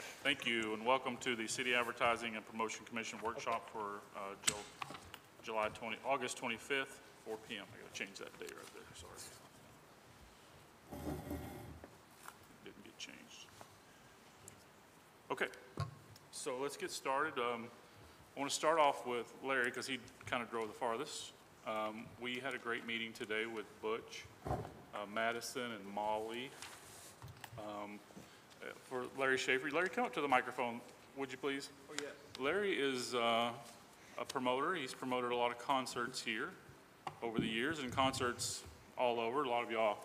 Okay, thank you, and welcome to the City Advertising and Promotion Commission Workshop for uh, Ju- July 20, August 25th, 4 PM. I gotta change that date right there, sorry. Didn't get changed. Okay, so let's get started. Um, I want to start off with Larry, because he kind of drove the farthest. Um, We had a great meeting today with Butch, uh, Madison, and Molly uh, for Larry Schaefer. Larry, come up to the microphone, would you please? Oh, yes. Larry is uh, a promoter. He's promoted a lot of concerts here over the years and concerts all over. A lot of y'all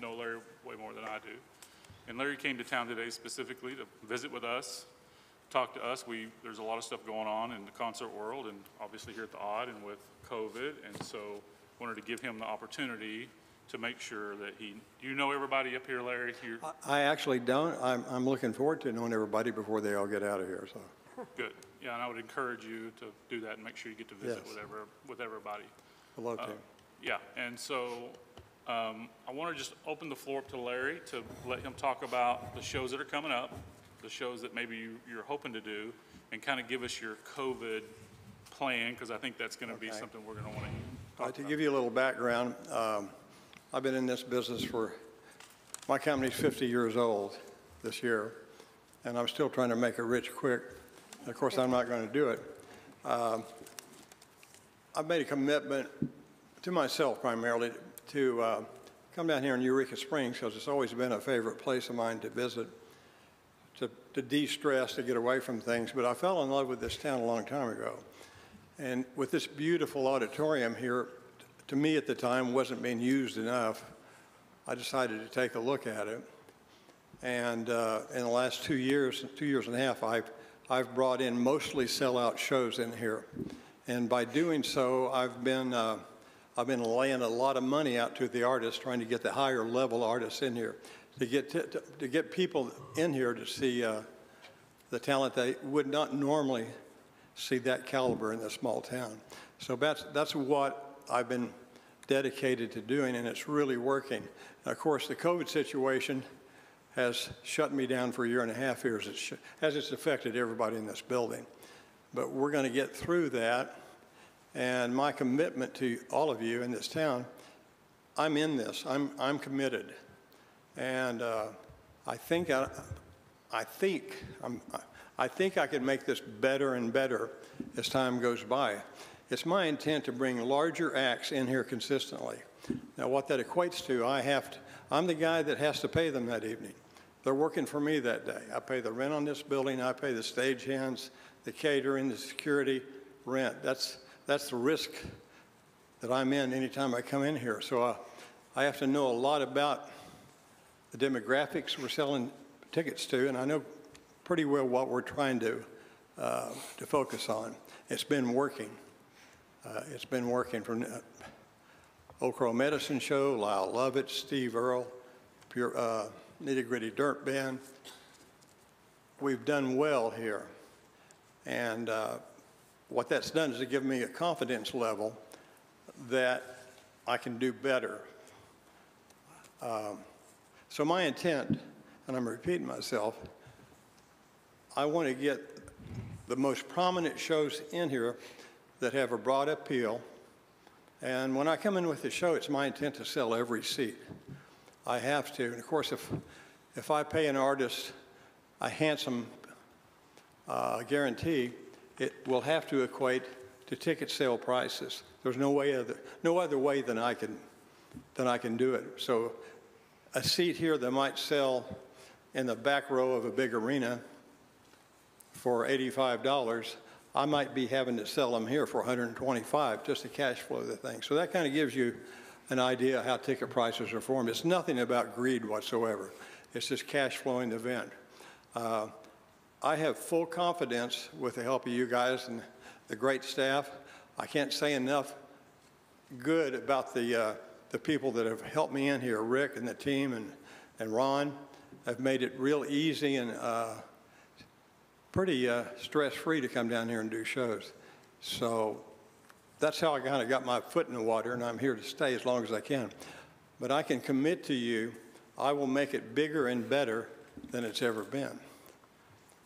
know Larry way more than I do. And Larry came to town today specifically to visit with us, talk to us. We, there's a lot of stuff going on in the concert world and obviously here at the Aud and with COVID. And so wanted to give him the opportunity to make sure that he, do you know everybody up here, Larry? You're, I actually don't. I'm, I'm looking forward to knowing everybody before they all get out of here, so. Good. Yeah, and I would encourage you to do that and make sure you get to visit Yes. with ever, with everybody. I'd love to. Yeah, and so um, I want to just open the floor up to Larry to let him talk about the shows that are coming up, the shows that maybe you- you're hoping to do, and kind of give us your COVID plan, because I think that's going to be Okay. something we're going to want to Uh, To about. give you a little background, um, I've been in this business for, my company's 50 years old this year, and I'm still trying to make it rich quick. Of course, I'm not going to do it. Um, I've made a commitment to myself primarily to uh, come down here in Eureka Springs because it's always been a favorite place of mine to visit, to, to de-stress, to get away from things. But I fell in love with this town a long time ago. And with this beautiful auditorium here, to me at the time wasn't being used enough, I decided to take a look at it. And uh, in the last two years, two years and a half, I've, I've brought in mostly sellout shows in here. And by doing so, I've been, uh, I've been laying a lot of money out to the artists, trying to get the higher level artists in here, to get, to, to- to get people in here to see uh, the talent they would not normally see that caliber in a small town. So that's, that's what I've been dedicated to doing, and it's really working. And of course, the COVID situation has shut me down for a year and a half here as it's, as it's affected everybody in this building. But we're going to get through that, and my commitment to all of you in this town, I'm in this. I'm, I'm committed. And uh, I think I, I think I'm, I think I can make this better and better as time goes by. It's my intent to bring larger acts in here consistently. Now, what that equates to, I have to, I'm the guy that has to pay them that evening. They're working for me that day. I pay the rent on this building, I pay the stagehands, the catering, the security, rent. That's, that's the risk that I'm in anytime I come in here. So uh, I have to know a lot about the demographics we're selling tickets to, and I know pretty well what we're trying to, uh, to focus on. It's been working. Uh, It's been working from uh, Old Crow Medicine Show, Lyle Lovett, Steve Earle, Pure, uh, Nitty Gritty Dirt Band. We've done well here. And uh, what that's done is to give me a confidence level that I can do better. Um, So my intent, and I'm repeating myself, I want to get the most prominent shows in here that have a broad appeal. And when I come in with the show, it's my intent to sell every seat. I have to. And of course, if, if I pay an artist a handsome uh, guarantee, it will have to equate to ticket sale prices. There's no way other, no other way than I can, than I can do it. So a seat here that might sell in the back row of a big arena for $85, I might be having to sell them here for 125 just to cash flow the thing. So that kind of gives you an idea how ticket prices are formed. It's nothing about greed whatsoever. It's just cash flowing the event. Uh, I have full confidence with the help of you guys and the great staff. I can't say enough good about the, uh, the people that have helped me in here, Rick and the team and, and Ron have made it real easy and uh, pretty uh, stress-free to come down here and do shows. So that's how I kind of got my foot in the water, and I'm here to stay as long as I can. But I can commit to you, I will make it bigger and better than it's ever been.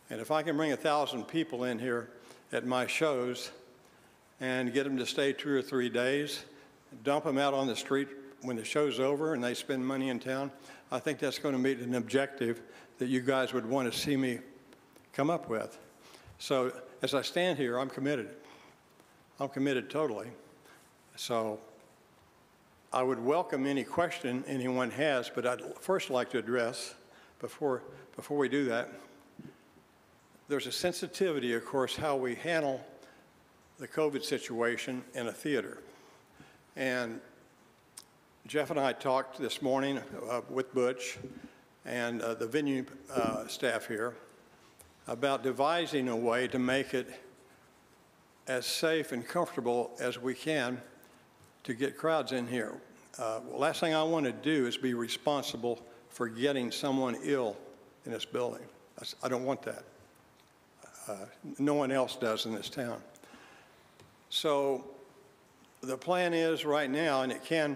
And if I can bring a 1,000 people in here at my shows and get them to stay two or three days, dump them out on the street when the show's over and they spend money in town, I think that's going to meet an objective that you guys would want to see me come up with. So as I stand here, I'm committed. I'm committed totally. So I would welcome any question anyone has, but I'd first like to address, before, before we do that, there's a sensitivity, of course, how we handle the COVID situation in a theater. And Jeff and I talked this morning uh, with Butch and uh, the venue uh, staff here about devising a way to make it as safe and comfortable as we can to get crowds in here. Uh, last thing I want to do is be responsible for getting someone ill in this building. I don't want that. Uh, no one else does in this town. So the plan is right now, and it can,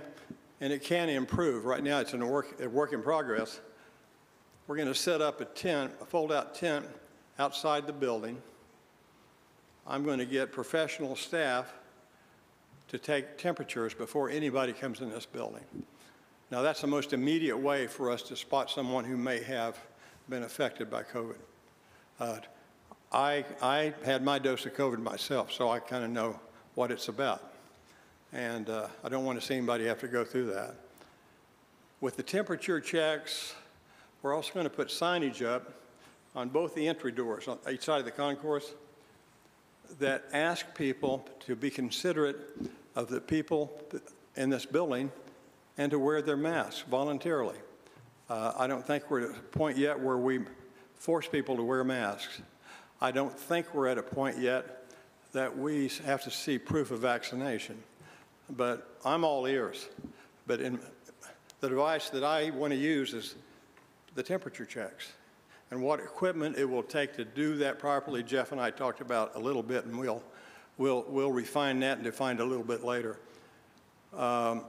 and it can improve. Right now, it's in a work, a work in progress. We're going to set up a tent, a fold-out tent outside the building. I'm going to get professional staff to take temperatures before anybody comes in this building. Now, that's the most immediate way for us to spot someone who may have been affected by COVID. Uh, I, I had my dose of COVID myself, so I kind of know what it's about. And uh, I don't want to see anybody have to go through that. With the temperature checks, we're also going to put signage up on both the entry doors on each side of the concourse that ask people to be considerate of the people in this building and to wear their masks voluntarily. Uh, I don't think we're at a point yet where we force people to wear masks. I don't think we're at a point yet that we have to see proof of vaccination. But I'm all ears. But in, the device that I want to use is the temperature checks and what equipment it will take to do that properly. Jeff and I talked about a little bit, and we'll, we'll, we'll refine that and define it a little bit later. Um,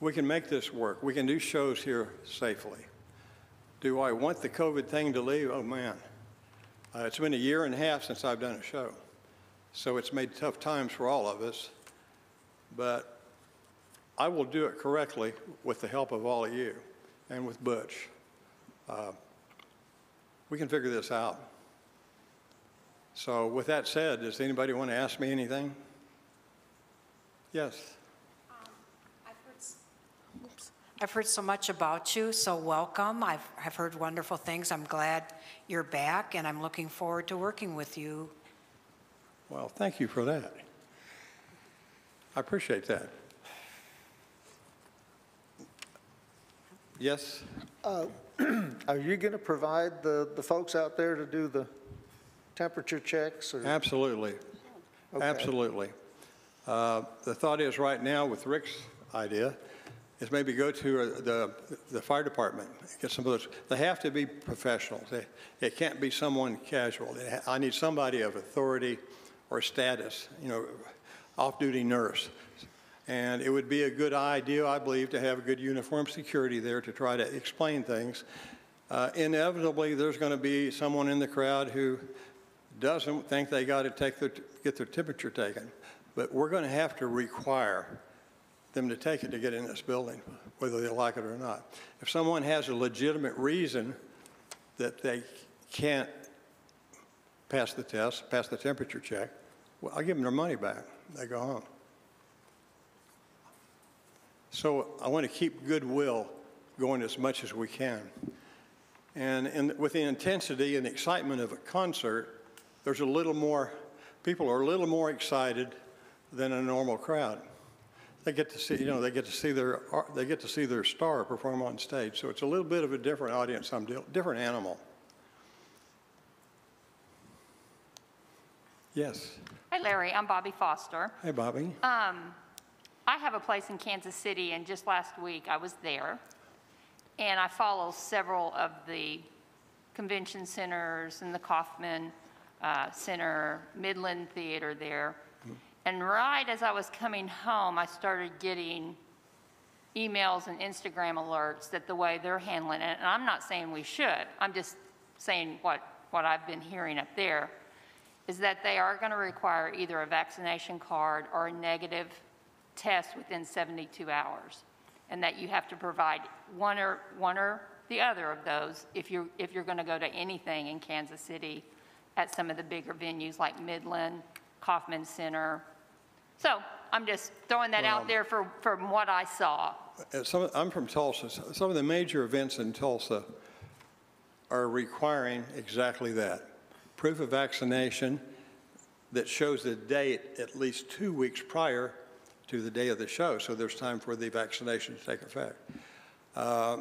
we can make this work. We can do shows here safely. Do I want the COVID thing to leave? Oh, man. Uh, it's been a year and a half since I've done a show. So it's made tough times for all of us. But I will do it correctly with the help of all of you and with Butch. Uh, we can figure this out. So with that said, does anybody want to ask me anything? Yes. I've heard. I've heard so much about you, so welcome. I've, I've heard wonderful things. I'm glad you're back, and I'm looking forward to working with you. Well, thank you for that. I appreciate that. Yes? Are you going to provide the, the folks out there to do the temperature checks or? Absolutely. Okay. Absolutely. Uh, The thought is, right now, with Rick's idea, is maybe go to uh, the, the fire department, get some of those, they have to be professionals. They, it can't be someone casual. I need somebody of authority or status, you know, off-duty nurse. And it would be a good idea, I believe, to have a good uniform security there to try to explain things. Uh, Inevitably, there's going to be someone in the crowd who doesn't think they got to take their, get their temperature taken. But we're going to have to require them to take it to get in this building, whether they like it or not. If someone has a legitimate reason that they can't pass the test, pass the temperature check, well, I'll give them their money back. They go home. So I want to keep goodwill going as much as we can. And in, with the intensity and excitement of a concert, there's a little more, people are a little more excited than a normal crowd. They get to see, you know, they get to see their, they get to see their star perform on stage. So it's a little bit of a different audience, I'm deal- different animal. Yes. Hi, Larry. I'm Bobby Foster. Hey, Bobby. Um, I have a place in Kansas City, and just last week I was there. And I follow several of the convention centers and the Kauffman uh, Center, Midland Theater there. And right as I was coming home, I started getting emails and Instagram alerts that the way they're handling it, and I'm not saying we should, I'm just saying what, what I've been hearing up there, is that they are going to require either a vaccination card or a negative test within 72 hours, and that you have to provide one or, one or the other of those if you're, if you're going to go to anything in Kansas City at some of the bigger venues like Midland, Kauffman Center. So I'm just throwing that Well- out there for, from what I saw. Uh, Some, I'm from Tulsa. Some of the major events in Tulsa are requiring exactly that. Proof of vaccination that shows the date at least two weeks prior to the day of the show, so there's time for the vaccination to take effect. Uh,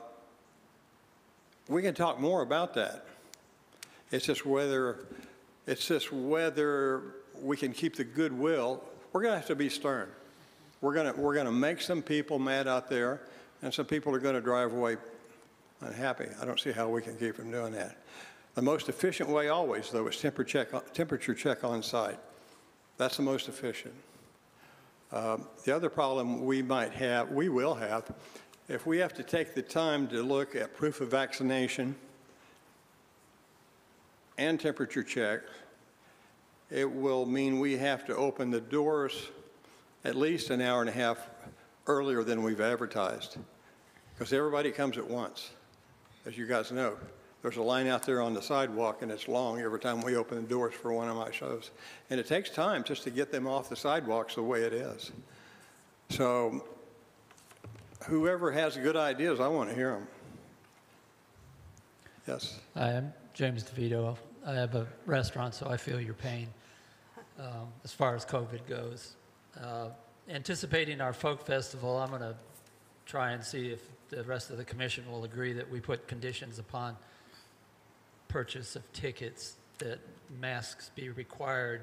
We can talk more about that. It's just whether, it's just whether we can keep the goodwill. We're going to have to be stern. We're going to, we're going to make some people mad out there, and some people are going to drive away unhappy. I don't see how we can keep them doing that. The most efficient way always, though, is temperature check, temperature check on site. That's the most efficient. Um, The other problem we might have, we will have, if we have to take the time to look at proof of vaccination and temperature check, it will mean we have to open the doors at least an hour and a half earlier than we've advertised, because everybody comes at once, as you guys know. There's a line out there on the sidewalk, and it's long every time we open the doors for one of my shows. And it takes time just to get them off the sidewalks the way it is. So whoever has good ideas, I want to hear them. Yes? I'm James DeVito. I have a restaurant, so I feel your pain um, as far as COVID goes. Uh, Anticipating our folk festival, I'm going to try and see if the rest of the commission will agree that we put conditions upon purchase of tickets, that masks be required.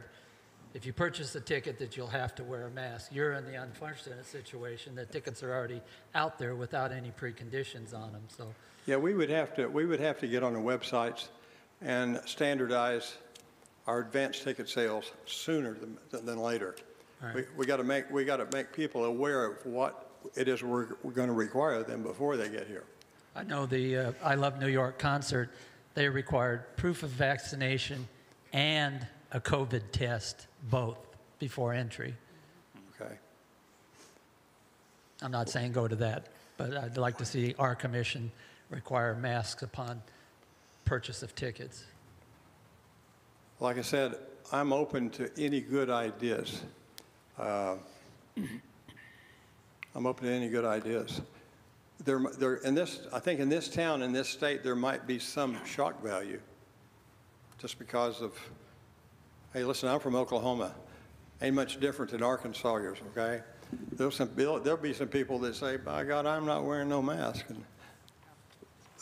If you purchase a ticket, that you'll have to wear a mask. You're in the unfortunate situation that tickets are already out there without any preconditions on them, so Yeah, we would have to, we would have to get on the websites and standardize our advance ticket sales sooner than, than later. All We, we got to make, we got to make people aware of what it is we're, we're going to require them before they get here. I know the uh, I Love New York concert, they required proof of vaccination and a COVID test, both, before entry. Okay? I'm not saying go to that, but I'd like to see our commission require masks upon purchase of tickets. Like I said, I'm open to any good ideas. Uh, I'm open to any good ideas. There, there, in this, I think in this town, in this state, there might be some shock value, just because of, hey, listen, I'm from Oklahoma. Ain't much different than Arkansas is, okay? There's some, there'll be some people that say, by God, I'm not wearing no mask. And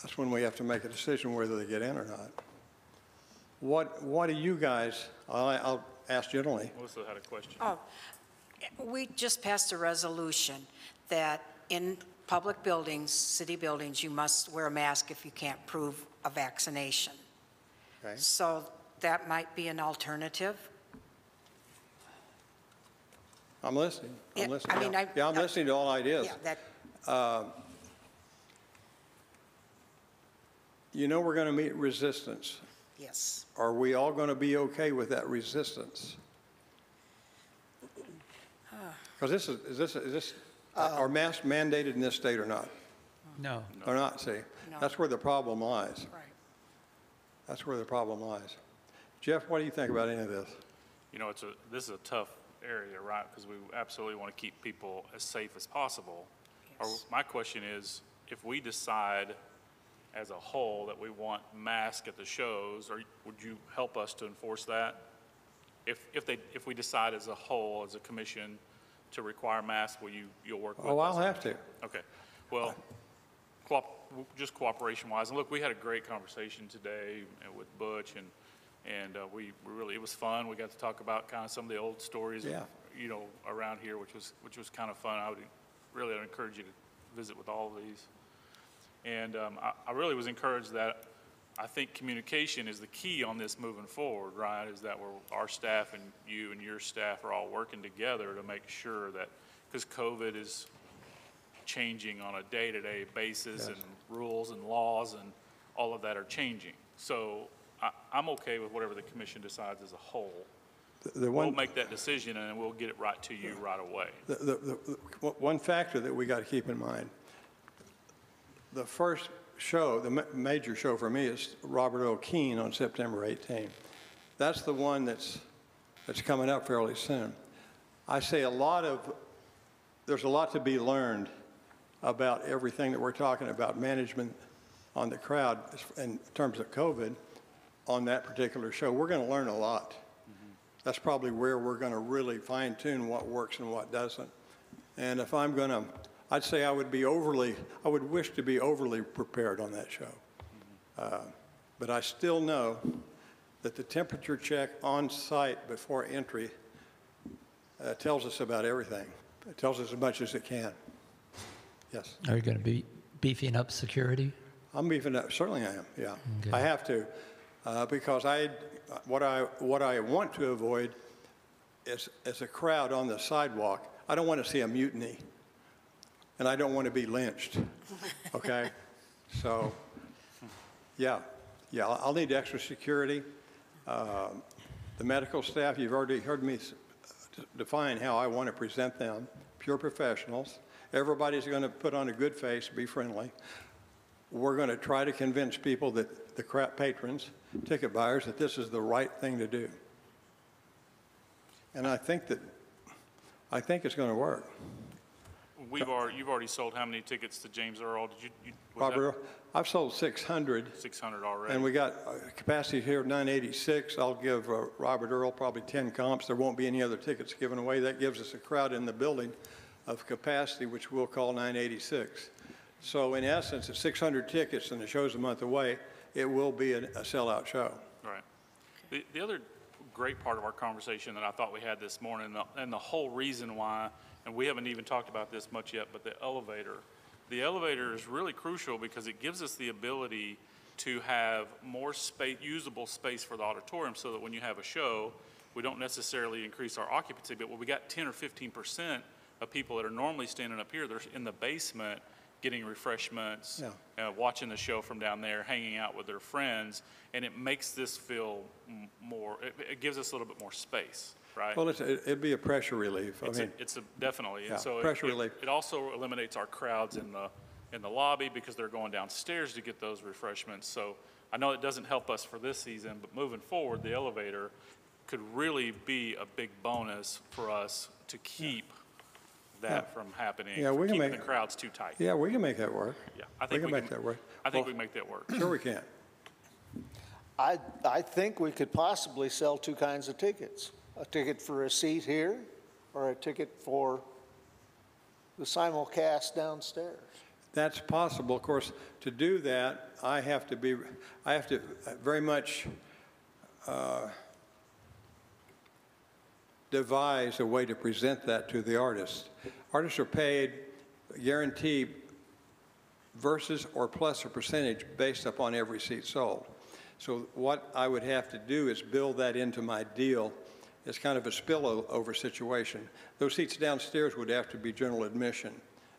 that's when we have to make a decision whether they get in or not. What, what do you guys, I'll, I'll ask generally, Melissa had a question. Oh, we just passed a resolution that in public buildings, city buildings, you must wear a mask if you can't prove a vaccination. okay? So that might be an alternative. I'm listening, Yeah, I'm I listening. mean, yeah. I- Yeah, I'm I- listening to all ideas. Yeah, that, um, You know we're going to meet resistance. yes. Are we all going to be okay with that resistance? Ah. Because this is, is this, is this, Uh, are masks mandated in this state or not? No. They're not, see? No. That's where the problem lies. Right. That's where the problem lies. Jeff, what do you think about any of this? You know, it's a, this is a tough area, right? Because we absolutely want to keep people as safe as possible. Or, Yes. my question is, if we decide as a whole that we want masks at the shows, or would you help us to enforce that? If, if they, if we decide as a whole, as a commission, to require masks, will you, you'll work with us? Oh, I'll have to. Okay, well, coop, just cooperation wise, and look, we had a great conversation today uh, with Butch and, and uh, we we really, it was fun. We got to talk about kind of some of the old stories, Yeah. you know, around here, which was, which was kind of fun. I would really encourage you to visit with all of these. And um, I, I really was encouraged that I think communication is the key on this moving forward, right? Is that we're, our staff and you and your staff are all working together to make sure that, because COVID is, changing on a day-to-day basis, Yes. and rules and laws and all of that are changing. So I, I'm okay with whatever the commission decides as a whole. The- The We'll make that decision, and we'll get it right to you right away. the, the, the- one factor that we got to keep in mind, the first show, the ma- major show for me is Robert Earl Keen on September 18. That's the one that's, that's coming up fairly soon. I say a lot of, there's a lot to be learned about everything that we're talking about, management on the crowd in terms of COVID on that particular show. We're going to learn a lot. Mm-hmm. That's probably where we're going to really fine tune what works and what doesn't. And if I'm going to, I'd say I would be overly, I would wish to be overly prepared on that show. Uh, But I still know that the temperature check on site before entry uh, tells us about everything. It tells us as much as it can. Yes. Are you going to be beefing up security? I'm beefing up, certainly I am, yeah. Okay. I have to, uh, because I, what I, what I want to avoid is, is a crowd on the sidewalk. I don't want to see a mutiny, and I don't want to be lynched, okay? So, yeah, yeah, I'll need extra security. Um, The medical staff, you've already heard me s- define how I want to present them, pure professionals. Everybody's going to put on a good face, be friendly we're going to try to convince people that, the crap patrons, ticket buyers, that this is the right thing to do. And I think that, I think it's going to work. We've already, you've already sold how many tickets to James Earl? Did you, you, was Robert, I've sold 600, 600 already? and we got uh, capacity here of 986. I'll give uh, Robert Earl probably 10 comps. There won't be any other tickets given away. That gives us a crowd in the building of capacity, which we'll call 986. So in essence, at 600 tickets and the show's a month away, it will be a a sellout show. Right. The, the other great part of our conversation that I thought we had this morning, and the- and the whole reason why, and we haven't even talked about this much yet, but the elevator. The elevator is really crucial because it gives us the ability to have more space, usable space for the auditorium, so that when you have a show, we don't necessarily increase our occupancy, but when we got 10 or 15 percent of people that are normally standing up here, they're in the basement getting refreshments, Yeah. uh, watching the show from down there, hanging out with their friends, and it makes this feel m- more, it, it gives us a little bit more space, right? Well, it's, it'd be a pressure relief. I It's a, mean, it's a, definitely, Yeah, and so. it- pressure it- relief. It also eliminates our crowds in the, in the lobby because they're going downstairs to get those refreshments. So I know it doesn't help us for this season, but moving forward, the elevator could really be a big bonus for us to keep that from happening. Yeah, we from can Keeping make- the crowds too tight. yeah, we can make that work. Yeah, I We think can make that work. I think we Well, can make that work. Sure we can. I, I think we could possibly sell two kinds of tickets. A ticket for a seat here or a ticket for the simulcast downstairs. That's possible. Of course, to do that, I have to be, I have to very much uh, devise a way to present that to the artists. Artists are paid guaranteed versus or plus a percentage based upon every seat sold. So what I would have to do is build that into my deal as kind of a spillover situation. Those seats downstairs would have to be general admission.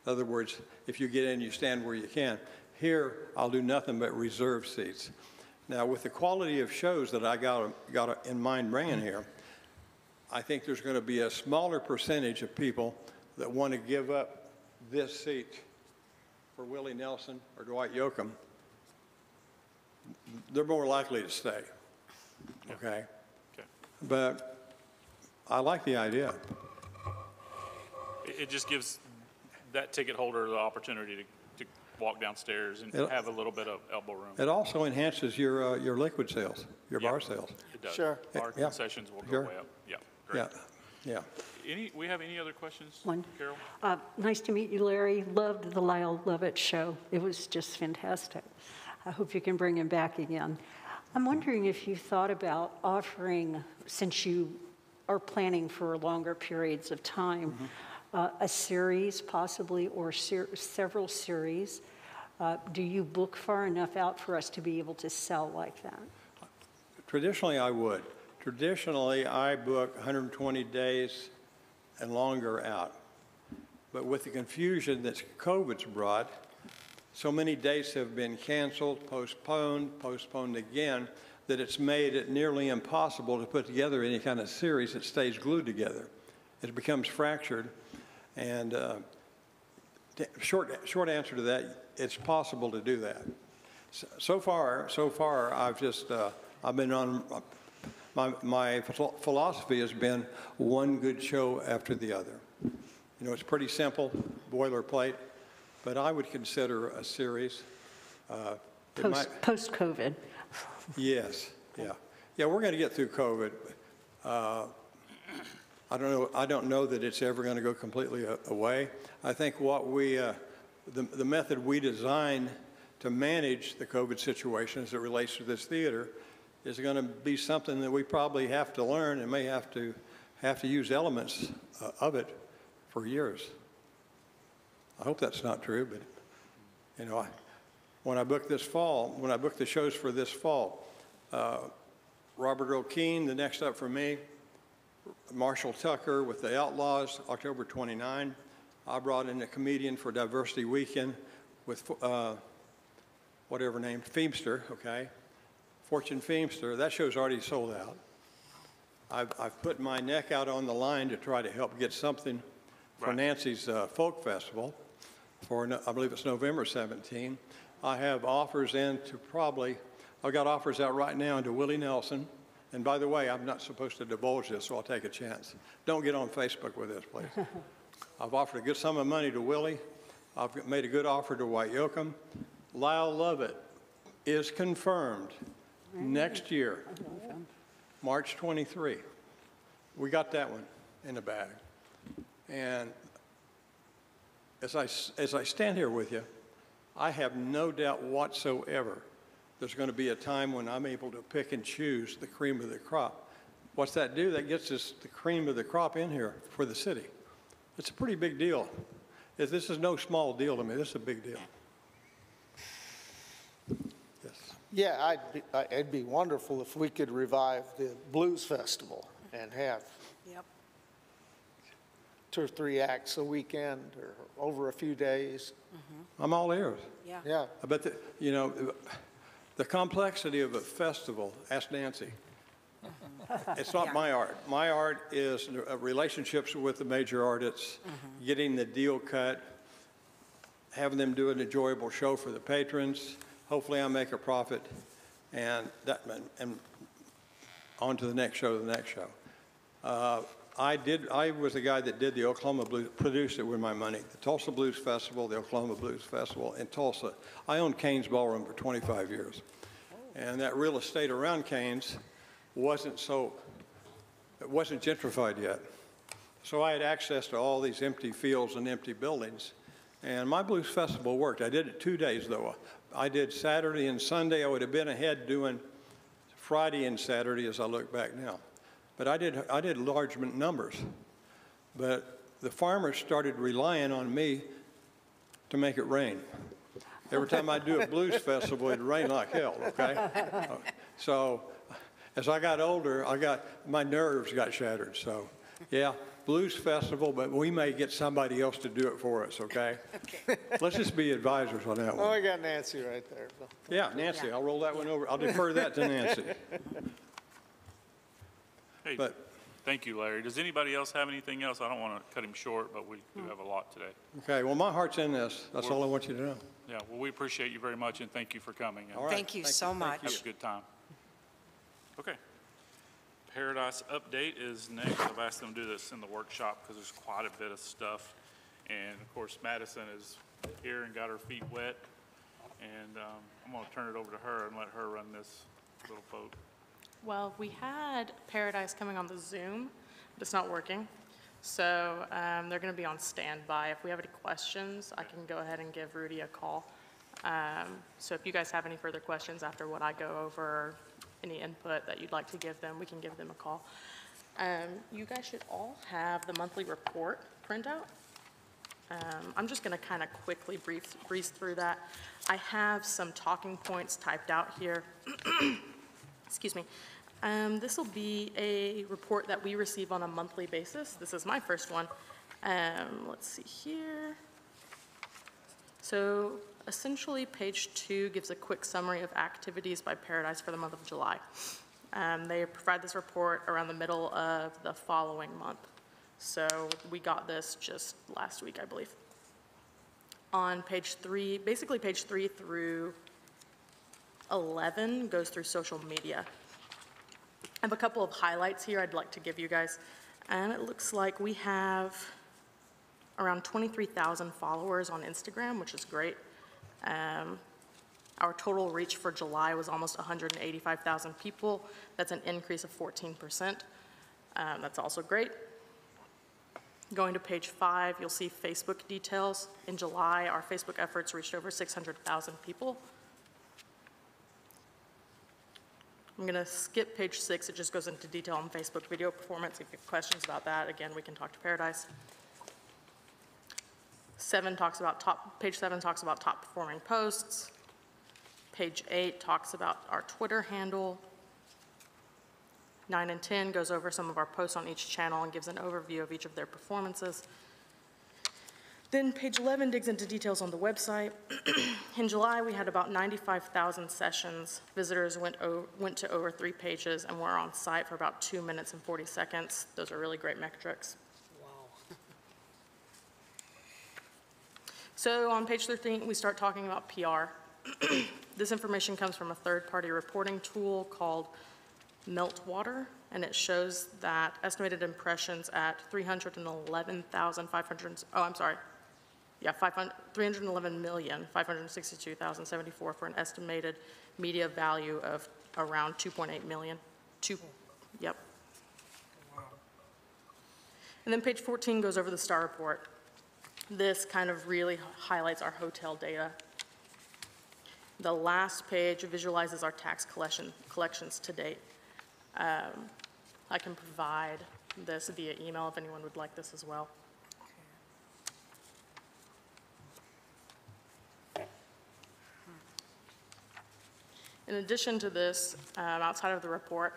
In other words, if you get in, you stand where you can. Here, I'll do nothing but reserve seats. Now, with the quality of shows that I got, got in mind bringing here, I think there's going to be a smaller percentage of people that want to give up this seat for Willie Nelson or Dwight Yoakam. They're more likely to stay, okay? Okay. But I like the idea. It, it just gives that ticket holder the opportunity to, to walk downstairs and It'll- have a little bit of elbow room. It also enhances your, uh, your liquid sales, your bar sales. It does. Sure. Our Yeah. concessions will go Sure. way up. Yeah, Yeah, yeah. Any, we have any other questions? One. Carol? Uh, Nice to meet you, Larry. Loved the Lyle Lovett show. It was just fantastic. I hope you can bring him back again. I'm wondering if you thought about offering, since you are planning for longer periods of time, uh, a series possibly, or ser- several series. Uh, Do you book far enough out for us to be able to sell like that? Traditionally, I would. Traditionally, I book 120 days and longer out. But with the confusion that COVID's brought, so many dates have been canceled, postponed, postponed again, that it's made it nearly impossible to put together any kind of series that stays glued together. It becomes fractured. And uh, short, short answer to that, it's possible to do that. So- So far, so far, I've just, uh, I've been on, my, my philosophy has been one good show after the other. You know, it's pretty simple, boilerplate, but I would consider a series. uh, Post, might- post-COVID. Yes, yeah. Yeah, we're going to get through COVID. Uh, I don't know, I don't know that it's ever going to go completely a- away. I think what we, uh, the, the method we designed to manage the COVID situation as it relates to this theater is going to be something that we probably have to learn and may have to, have to use elements uh, of it for years. I hope that's not true, but, you know, I, when I booked this fall, when I booked the shows for this fall, uh, Robert Earl Keen, the next up for me, Marshall Tucker with the Outlaws, October 29. I brought in a comedian for Diversity Weekend with uh, whatever name, Feimster, okay? Fortune Feimster. That show's already sold out. I've, I've put my neck out on the line to try to help get something for Right. Nancy's uh, Folk Festival for, no- I believe it's November 17. I have offers in to probably, I've got offers out right now into Willie Nelson. And by the way, I'm not supposed to divulge this, so I'll take a chance. Don't get on Facebook with this, please. I've offered a good sum of money to Willie. I've made a good offer to Dwight Yoakam. Lyle Lovett is confirmed next year, March 23. We got that one in the bag. And as I, as I stand here with you, I have no doubt whatsoever there's going to be a time when I'm able to pick and choose the cream of the crop. What's that do? That gets us the cream of the crop in here for the city. It's a pretty big deal. This is no small deal to me. This is a big deal. Yes. Yeah, I'd be, I- it'd be wonderful if we could revive the Blues Festival and have Yep. two or three acts a weekend or over a few days. Mm-hmm. I'm all ears. Yeah. Yeah, I bet that, you know, the complexity of a festival, ask Nancy. Mm-hmm. It's not Yeah. my art. My art is uh, relationships with the major artists, mm-hmm. getting the deal cut, having them do an enjoyable show for the patrons. Hopefully I make a profit and that, and on to the next show, the next show. Uh, I did, I was the guy that did the Oklahoma Blues, produced it with my money. The Tulsa Blues Festival, the Oklahoma Blues Festival in Tulsa. I owned Cain's Ballroom for 25 years. And that real estate around Cain's wasn't so, it wasn't gentrified yet. So I had access to all these empty fields and empty buildings. And my blues festival worked. I did it two days, though. I did Saturday and Sunday. I would have been ahead doing Friday and Saturday as I look back now. But I did, I did large numbers. But the farmers started relying on me to make it rain. Every time I do a blues festival, it'd rain like hell, okay? So as I got older, I got, my nerves got shattered, so, yeah, blues festival, but we may get somebody else to do it for us, okay? Okay. Let's just be advisors on that oh, one. I got Nancy right there. so. Yeah, Nancy, Yeah. I'll roll that one over, I'll defer that to Nancy. Hey, But- thank you, Larry. Does anybody else have anything else? I don't want to cut him short, but we do have a lot today. Okay, well, my heart's in this, that's all I want you to know. Yeah, well, we appreciate you very much, and thank you for coming. and All right, Thank you so much. Have a good time. Okay. Paradise update is next. I've asked them to do this in the workshop because there's quite a bit of stuff. And of course, Madison is here and got her feet wet. And um, I'm going to turn it over to her and let her run this little boat. Well, we had Paradise coming on the Zoom, but it's not working. So um, they're going to be on standby. If we have any questions, I can go ahead and give Rudy a call. Um, So if you guys have any further questions after what I go over, any input that you'd like to give them, we can give them a call. Um, You guys should all have the monthly report printout. Um, I'm just going to kind of quickly breeze breeze through that. I have some talking points typed out here excuse me. Um, This will be a report that we receive on a monthly basis. This is my first one. Um, let's see here. So essentially, page two gives a quick summary of activities by Paradise for the month of July. Um, They provide this report around the middle of the following month. So we got this just last week, I believe. On page three, basically page three through 11 goes through social media. I have a couple of highlights here I'd like to give you guys. And it looks like we have around 23,000 followers on Instagram, which is great. Um, Our total reach for July was almost 185,000 people. That's an increase of 14%. Um, That's also great. Going to page five, you'll see Facebook details. In July, our Facebook efforts reached over 600,000 people. I'm going to skip page six. It just goes into detail on Facebook video performance. If you have questions about that, again, we can talk to Paradise. Seven talks about top, page seven talks about top performing posts. Page eight talks about our Twitter handle. Nine and 10 goes over some of our posts on each channel and gives an overview of each of their performances. Then page 11 digs into details on the website. In July, we had about 95,000 sessions. Visitors went, went to over three pages and were on site for about two minutes and 40 seconds. Those are really great metrics. So on page 13, we start talking about PR. This information comes from a third-party reporting tool called Meltwater, and it shows that estimated impressions at 311,500, oh, I'm sorry, yeah, 500 311,562,074 for an estimated media value of around 2.8 million. Two, yep. And then page 14 goes over the STAR report. This kind of really highlights our hotel data. The last page visualizes our tax collection, collections to date. Um, I can provide this via email if anyone would like this as well. In addition to this, um, outside of the report,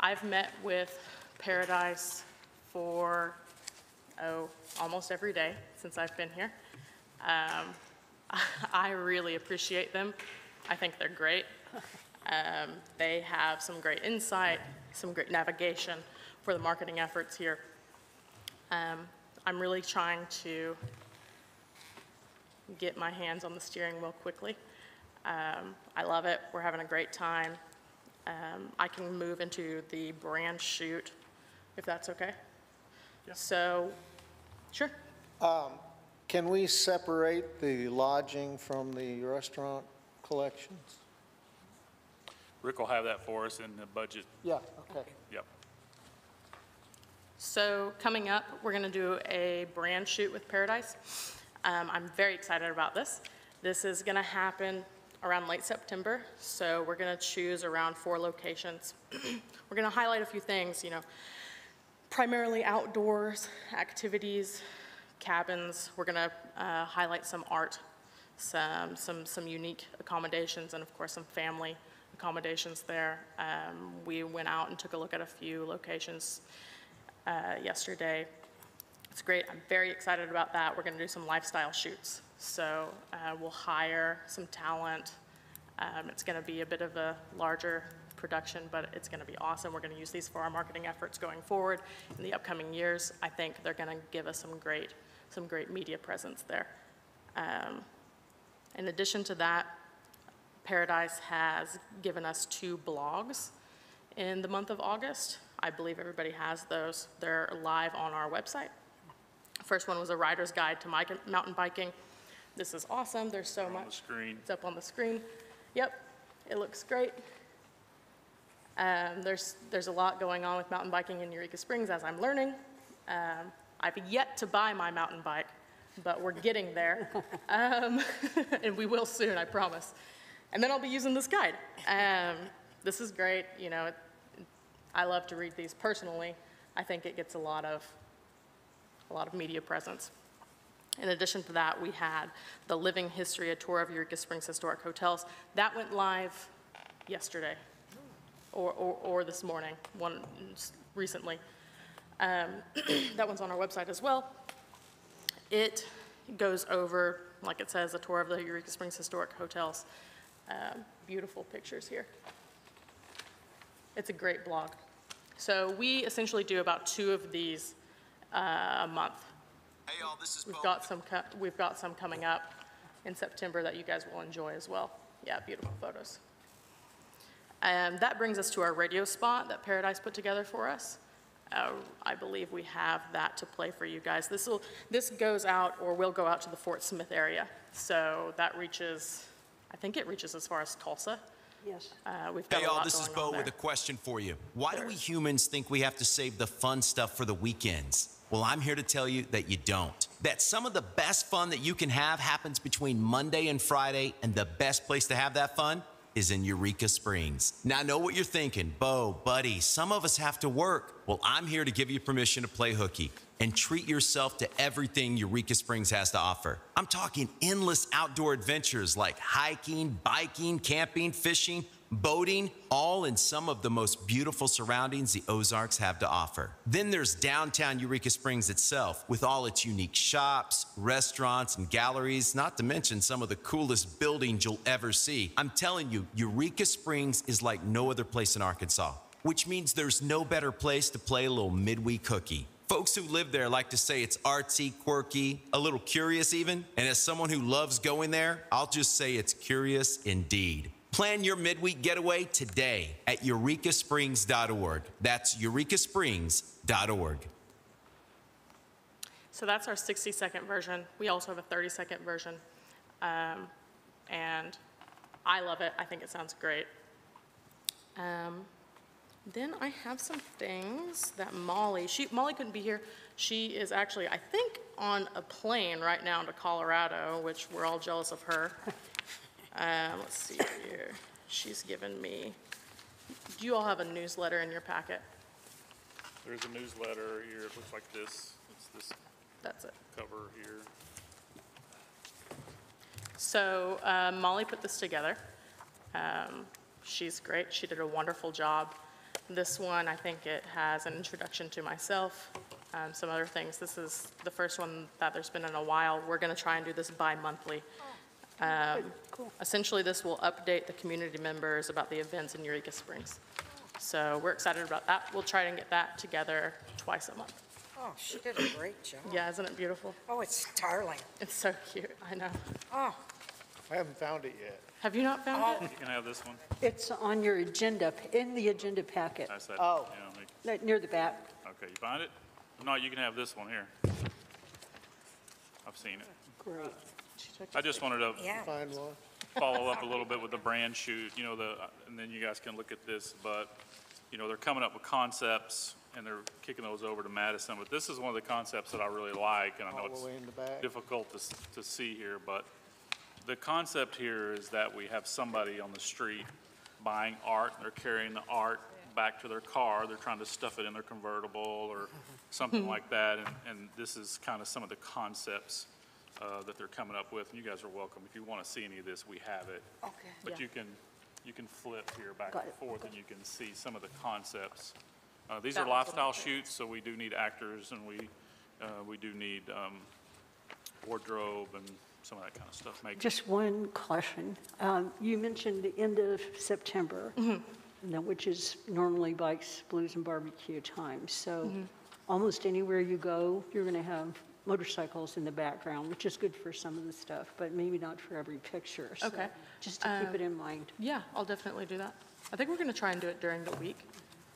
I've met with Paradise for, oh, almost every day since I've been here. Um, I really appreciate them. I think they're great. Um, They have some great insight, some great navigation for the marketing efforts here. Um, I'm really trying to get my hands on the steering wheel quickly. Um, I love it. We're having a great time. Um, I can move into the brand shoot, if that's okay. So, sure. Can we separate the lodging from the restaurant collections? Rick will have that for us in the budget. Yeah, okay. Yep. So coming up, we're going to do a brand shoot with Paradise. Um, I'm very excited about this. This is going to happen around late September, so we're going to choose around four locations. We're going to highlight a few things, you know, primarily outdoors, activities, cabins. We're going to uh, highlight some art, some, some, some unique accommodations, and of course, some family accommodations there. Um, We went out and took a look at a few locations uh, yesterday. It's great. I'm very excited about that. We're going to do some lifestyle shoots. So uh, we'll hire some talent. Um, It's going to be a bit of a larger production, but it's going to be awesome. We're going to use these for our marketing efforts going forward in the upcoming years. I think they're going to give us some great, some great media presence there. Um, In addition to that, Paradise has given us two blogs in the month of August. I believe everybody has those. They're live on our website. First one was a rider's guide to mountain biking. This is awesome. There's so On the much. screen. It's up on the screen. Yep, it looks great. Um, there's, there's a lot going on with mountain biking in Eureka Springs as I'm learning. Um, I've yet to buy my mountain bike, but we're getting there. Um, and we will soon, I promise. And then I'll be using this guide. Um, this is great, you know, it, I love to read these personally. I think it gets a lot of, a lot of media presence. In addition to that, we had the Living History, a tour of Eureka Springs Historic Hotels. That went live yesterday, or, or, or this morning, one recently. Um, That one's on our website as well. It goes over, like it says, a tour of the Eureka Springs Historic Hotels. Um, Beautiful pictures here. It's a great blog. So we essentially do about two of these uh, a month. Hey y'all, this is We've Bo. got some, we've got some coming up in September that you guys will enjoy as well. Yeah, beautiful photos. And that brings us to our radio spot that Paradise put together for us. Uh, I believe we have that to play for you guys. This will, this goes out or will go out to the Fort Smith area. So that reaches, I think it reaches as far as Tulsa. Yes. Uh, We've got Hey y'all, this is Bo with a question for you. Why do we humans think we have to save the fun stuff for the weekends? Well, I'm here to tell you that you don't. That some of the best fun that you can have happens between Monday and Friday, and the best place to have that fun is in Eureka Springs. Now, I know what you're thinking. Bo, buddy, some of us have to work. Well, I'm here to give you permission to play hooky and treat yourself to everything Eureka Springs has to offer. I'm talking endless outdoor adventures like hiking, biking, camping, fishing, boating, all in some of the most beautiful surroundings the Ozarks have to offer. Then there's downtown Eureka Springs itself, with all its unique shops, restaurants, and galleries, not to mention some of the coolest buildings you'll ever see. I'm telling you, Eureka Springs is like no other place in Arkansas, which means there's no better place to play a little midweek cookie. Folks who live there like to say it's artsy, quirky, a little curious even. And as someone who loves going there, I'll just say it's curious indeed. Plan your midweek getaway today at eurekasprings.org. That's eurekasprings.org. So that's our 60-second version. We also have a 30-second version. Um, And I love it. I think it sounds great. Um, Then I have some things that Molly, she, Molly couldn't be here. She is actually, I think, on a plane right now to Colorado, which we're all jealous of her. Um, Let's see here. She's given me, do you all have a newsletter in your packet? There's a newsletter here, it looks like this, it's this That's it. cover here. So uh, Molly put this together. Um, She's great. She did a wonderful job. This one, I think it has an introduction to myself, um, some other things. This is the first one that there's been in a while. We're going to try and do this bi-monthly. Um, Essentially, this will update the community members about the events in Eureka Springs. So we're excited about that. We'll try and get that together twice a month. Oh, she did a great job. Yeah, isn't it beautiful? Oh, it's darling. It's so cute. I know. Oh, I haven't found it yet. Have you not found it? You can have this one, It's on your agenda, in the agenda packet, that's that, Oh. you know, make- that- near the back. okay, you find it? No, you can have this one here. I've seen it. Great. I just wanted to yeah. Find one. follow up a little bit with the brand shoot, you know, the, and then you guys can look at this, but, you know, they're coming up with concepts, and they're kicking those over to Madison, but this is one of the concepts that I really like, and I know All it's the way in the back. difficult to, s- to see here, but the concept here is that we have somebody on the street buying art, and they're carrying the art back to their car, they're trying to stuff it in their convertible or something like that, and, and this is kind of some of the concepts uh, that they're coming up with, and you guys are welcome, if you want to see any of this, we have it. Okay. But Yeah. you can, you can flip here back Got and it. forth, and you can see some of the concepts. Uh, These That are was what lifestyle shoots, so we do need actors, and we, uh, we do need um, wardrobe and some of that kind of stuff. Make Just one question. Um, You mentioned the end of September, and then- which is normally Bikes, Blues, and Barbecue time. So almost anywhere you go, you're going to have motorcycles in the background, which is good for some of the stuff, but maybe not for every picture. So Okay. Just to keep uh, it in mind. Yeah, I'll definitely do that. I think we're going to try and do it during the week.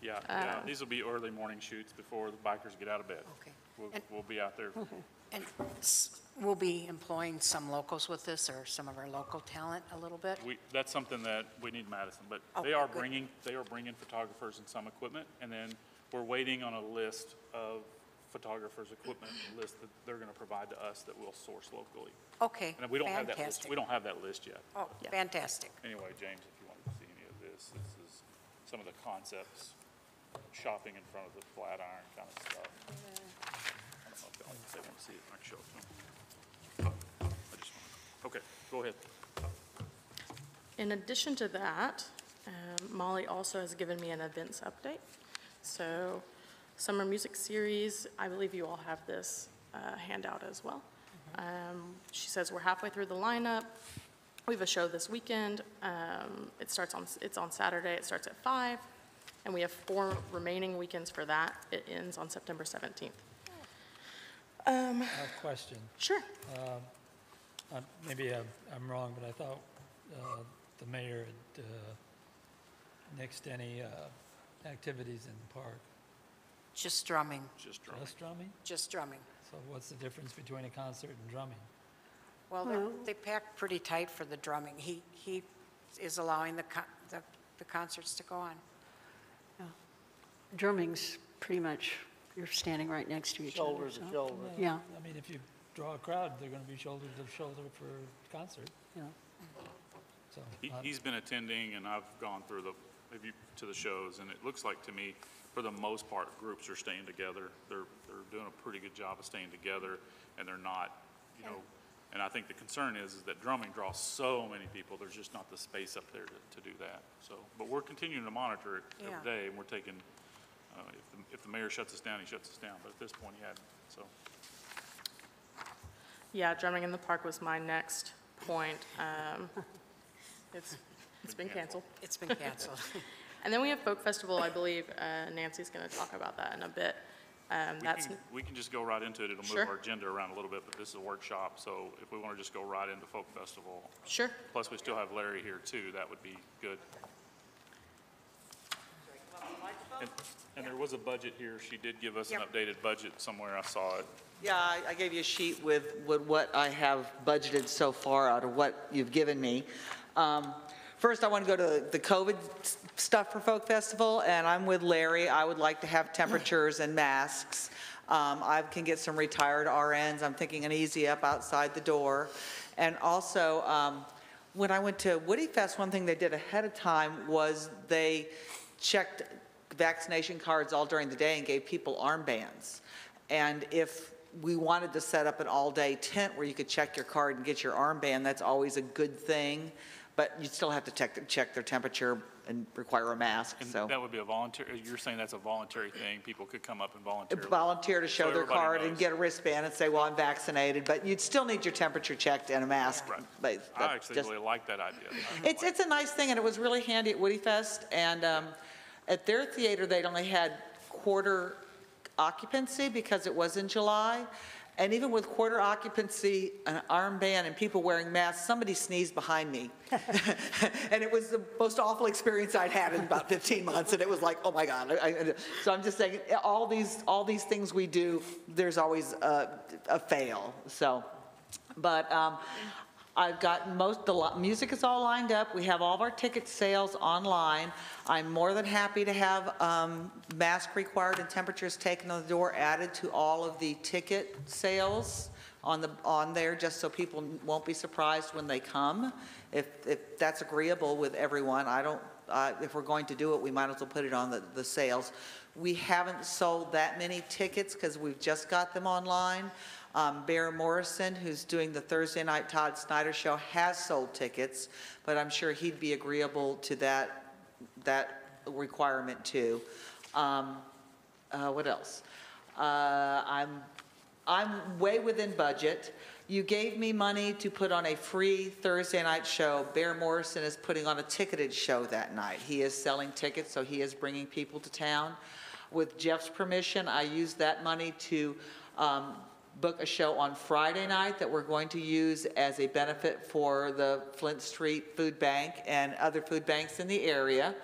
Yeah, uh, yeah, these will be early morning shoots before the bikers get out of bed. Okay. We'll, And- we'll be out there. And s- we'll be employing some locals with this, or some of our local talent a little bit? We, that's something that we need Madison, but Okay, they are good. bringing, they are bringing photographers and some equipment, and then we're waiting on a list of photographers' equipment list that they're gonna provide to us that we'll source locally. Okay, And we don't have that list, fantastic. we don't have that list yet. Oh, Yeah. fantastic. Anyway, James, if you wanted to see any of this, this is some of the concepts, shopping in front of the Flatiron kind of stuff. I don't know if y'all- if they want to see it, I can show it to them. I just wanna- Okay, go ahead. In addition to that, um, Molly also has given me an events update. So Summer Music Series, I believe you all have this uh, handout as well. Um, She says we're halfway through the lineup. We have a show this weekend. Um, It starts on, it's on Saturday, it starts at five, and we have four remaining weekends for that. It ends on September 17th. Um, I have a question. Sure. Uh, Maybe I'm I'm wrong, but I thought uh, the mayor had uh, nixed any uh, activities in the park. Just drumming, Just drumming. Just drumming? just drumming. So what's the difference between a concert and drumming? Well, they're- they packed pretty tight for the drumming. He, he is allowing the, con- the the concerts to go on. Drumming's pretty much, you're standing right next to each other. Shoulder to so- shoulder. Yeah, I mean, if you draw a crowd, they're going to be shoulder to shoulder for concert, yeah. so. He- uh, He's been attending, and I've gone through the, have you- to the shows, and it looks like to me, for the most part, groups are staying together. They're, they're doing a pretty good job of staying together, and they're not, you know, and I think the concern is, is that drumming draws so many people, there's just not the space up there to, to do that. So, but we're continuing to monitor it Yeah. every day, and we're taking, uh, if, the- if the mayor shuts us down, he shuts us down, but at this point, he hadn't, so. Yeah, drumming in the park was my next point. Um, It's, it's been canceled. It's been canceled. And then we have Folk Festival, I believe uh, Nancy's going to talk about that in a bit. Um, We That's, can, we can just go right into it. It'll Sure. move our agenda around a little bit, but this is a workshop, so if we want to just go right into Folk Festival, sure. plus we still have Larry here too, that would be good. And- And there was a budget here. She did give us an updated budget somewhere. I saw it. Yeah, I I gave you a sheet with, with what I have budgeted so far out of what you've given me. Um, First, I want to go to the COVID stuff for Folk Festival, and I'm with Larry. I would like to have temperatures and masks. Um, I can get some retired RNs. I'm thinking an easy up outside the door. And also, um, when I went to Woody Fest, one thing they did ahead of time was they checked vaccination cards all during the day and gave people armbands. And if we wanted to set up an all-day tent where you could check your card and get your armband, that's always a good thing, but you still have to check, check their temperature and require a mask, And so. that would be a voluntary, you're saying that's a voluntary thing? People could come up and volunteer? Volunteer to show So their everybody card and knows. get a wristband and say, well, I'm vaccinated, but you'd still need your temperature checked and a mask. Right. but I that's actually just- really like that idea. It's, it's a nice thing, and it was really handy at Woody Fest, and um, at their theater, they'd only had quarter occupancy because it was in July, and even with quarter occupancy, an armband and people wearing masks, somebody sneezed behind me. And it was the most awful experience I'd had in about 15 months, and it was like, oh my God. I- I- So I'm just saying, all these, all these things we do, there's always a, a fail, so. But um, I've got most, the music is all lined up. We have all of our ticket sales online. I'm more than happy to have um, mask required and temperatures taken on the door added to all of the ticket sales on the, on there, just so people won't be surprised when they come. If, if that's agreeable with everyone, I don't, uh, if we're going to do it, we might as well put it on the, the sales. We haven't sold that many tickets because we've just got them online. Um, Bear Morrison, who's doing the Thursday night Todd Snider show, has sold tickets, but I'm sure he'd be agreeable to that, that requirement too. Um, uh, what else? Uh, I'm, I'm way within budget. You gave me money to put on a free Thursday night show. Bear Morrison is putting on a ticketed show that night. He is selling tickets, so he is bringing people to town. With Jeff's permission, I used that money to um, book a show on Friday night that we're going to use as a benefit for the Flint Street Food Bank and other food banks in the area.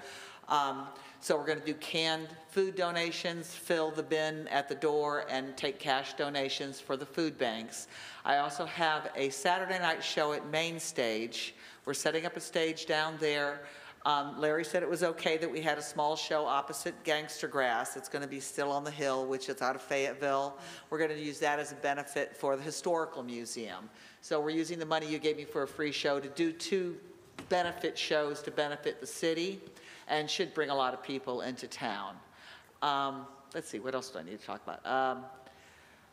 Um, So we're going to do canned food donations, fill the bin at the door, and take cash donations for the food banks. I also have a Saturday night show at Main Stage. We're setting up a stage down there. Um, Larry said it was okay that we had a small show opposite Gangstagrass. It's going to be still on the hill, which is out of Fayetteville. We're going to use that as a benefit for the Historical Museum. So we're using the money you gave me for a free show to do two benefit shows to benefit the city and should bring a lot of people into town. Um, Let's see, what else do I need to talk about? Um,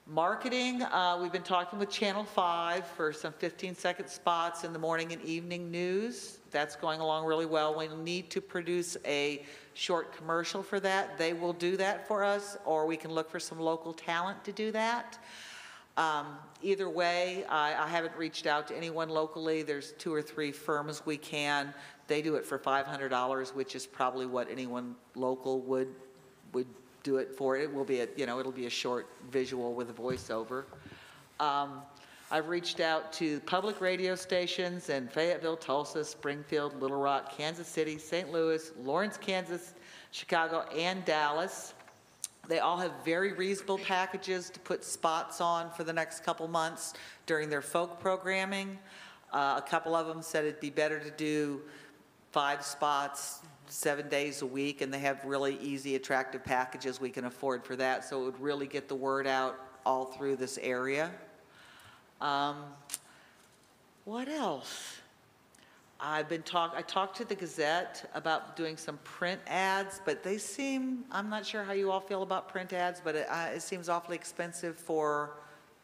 Marketing, uh, we've been talking with Channel 5 for some 15-second spots in the morning and evening news. That's going along really well. We need to produce a short commercial for that. They will do that for us, or we can look for some local talent to do that. Um, Either way, I, I haven't reached out to anyone locally. There's two or three firms we can. They do it for $500, which is probably what anyone local would, would do it for. It will be, a you know, it'll be a short visual with a voiceover. Um, I've reached out to public radio stations in Fayetteville, Tulsa, Springfield, Little Rock, Kansas City, St. Louis, Lawrence, Kansas, Chicago, and Dallas. They all have very reasonable packages to put spots on for the next couple months during their folk programming. Uh, A couple of them said it'd be better to do five spots, seven days a week, and they have really easy, attractive packages we can afford for that, so it would really get the word out all through this area. Um, What else? I've been talk, I talked to the Gazette about doing some print ads, but they seem, I'm not sure how you all feel about print ads, but it, uh, it seems awfully expensive for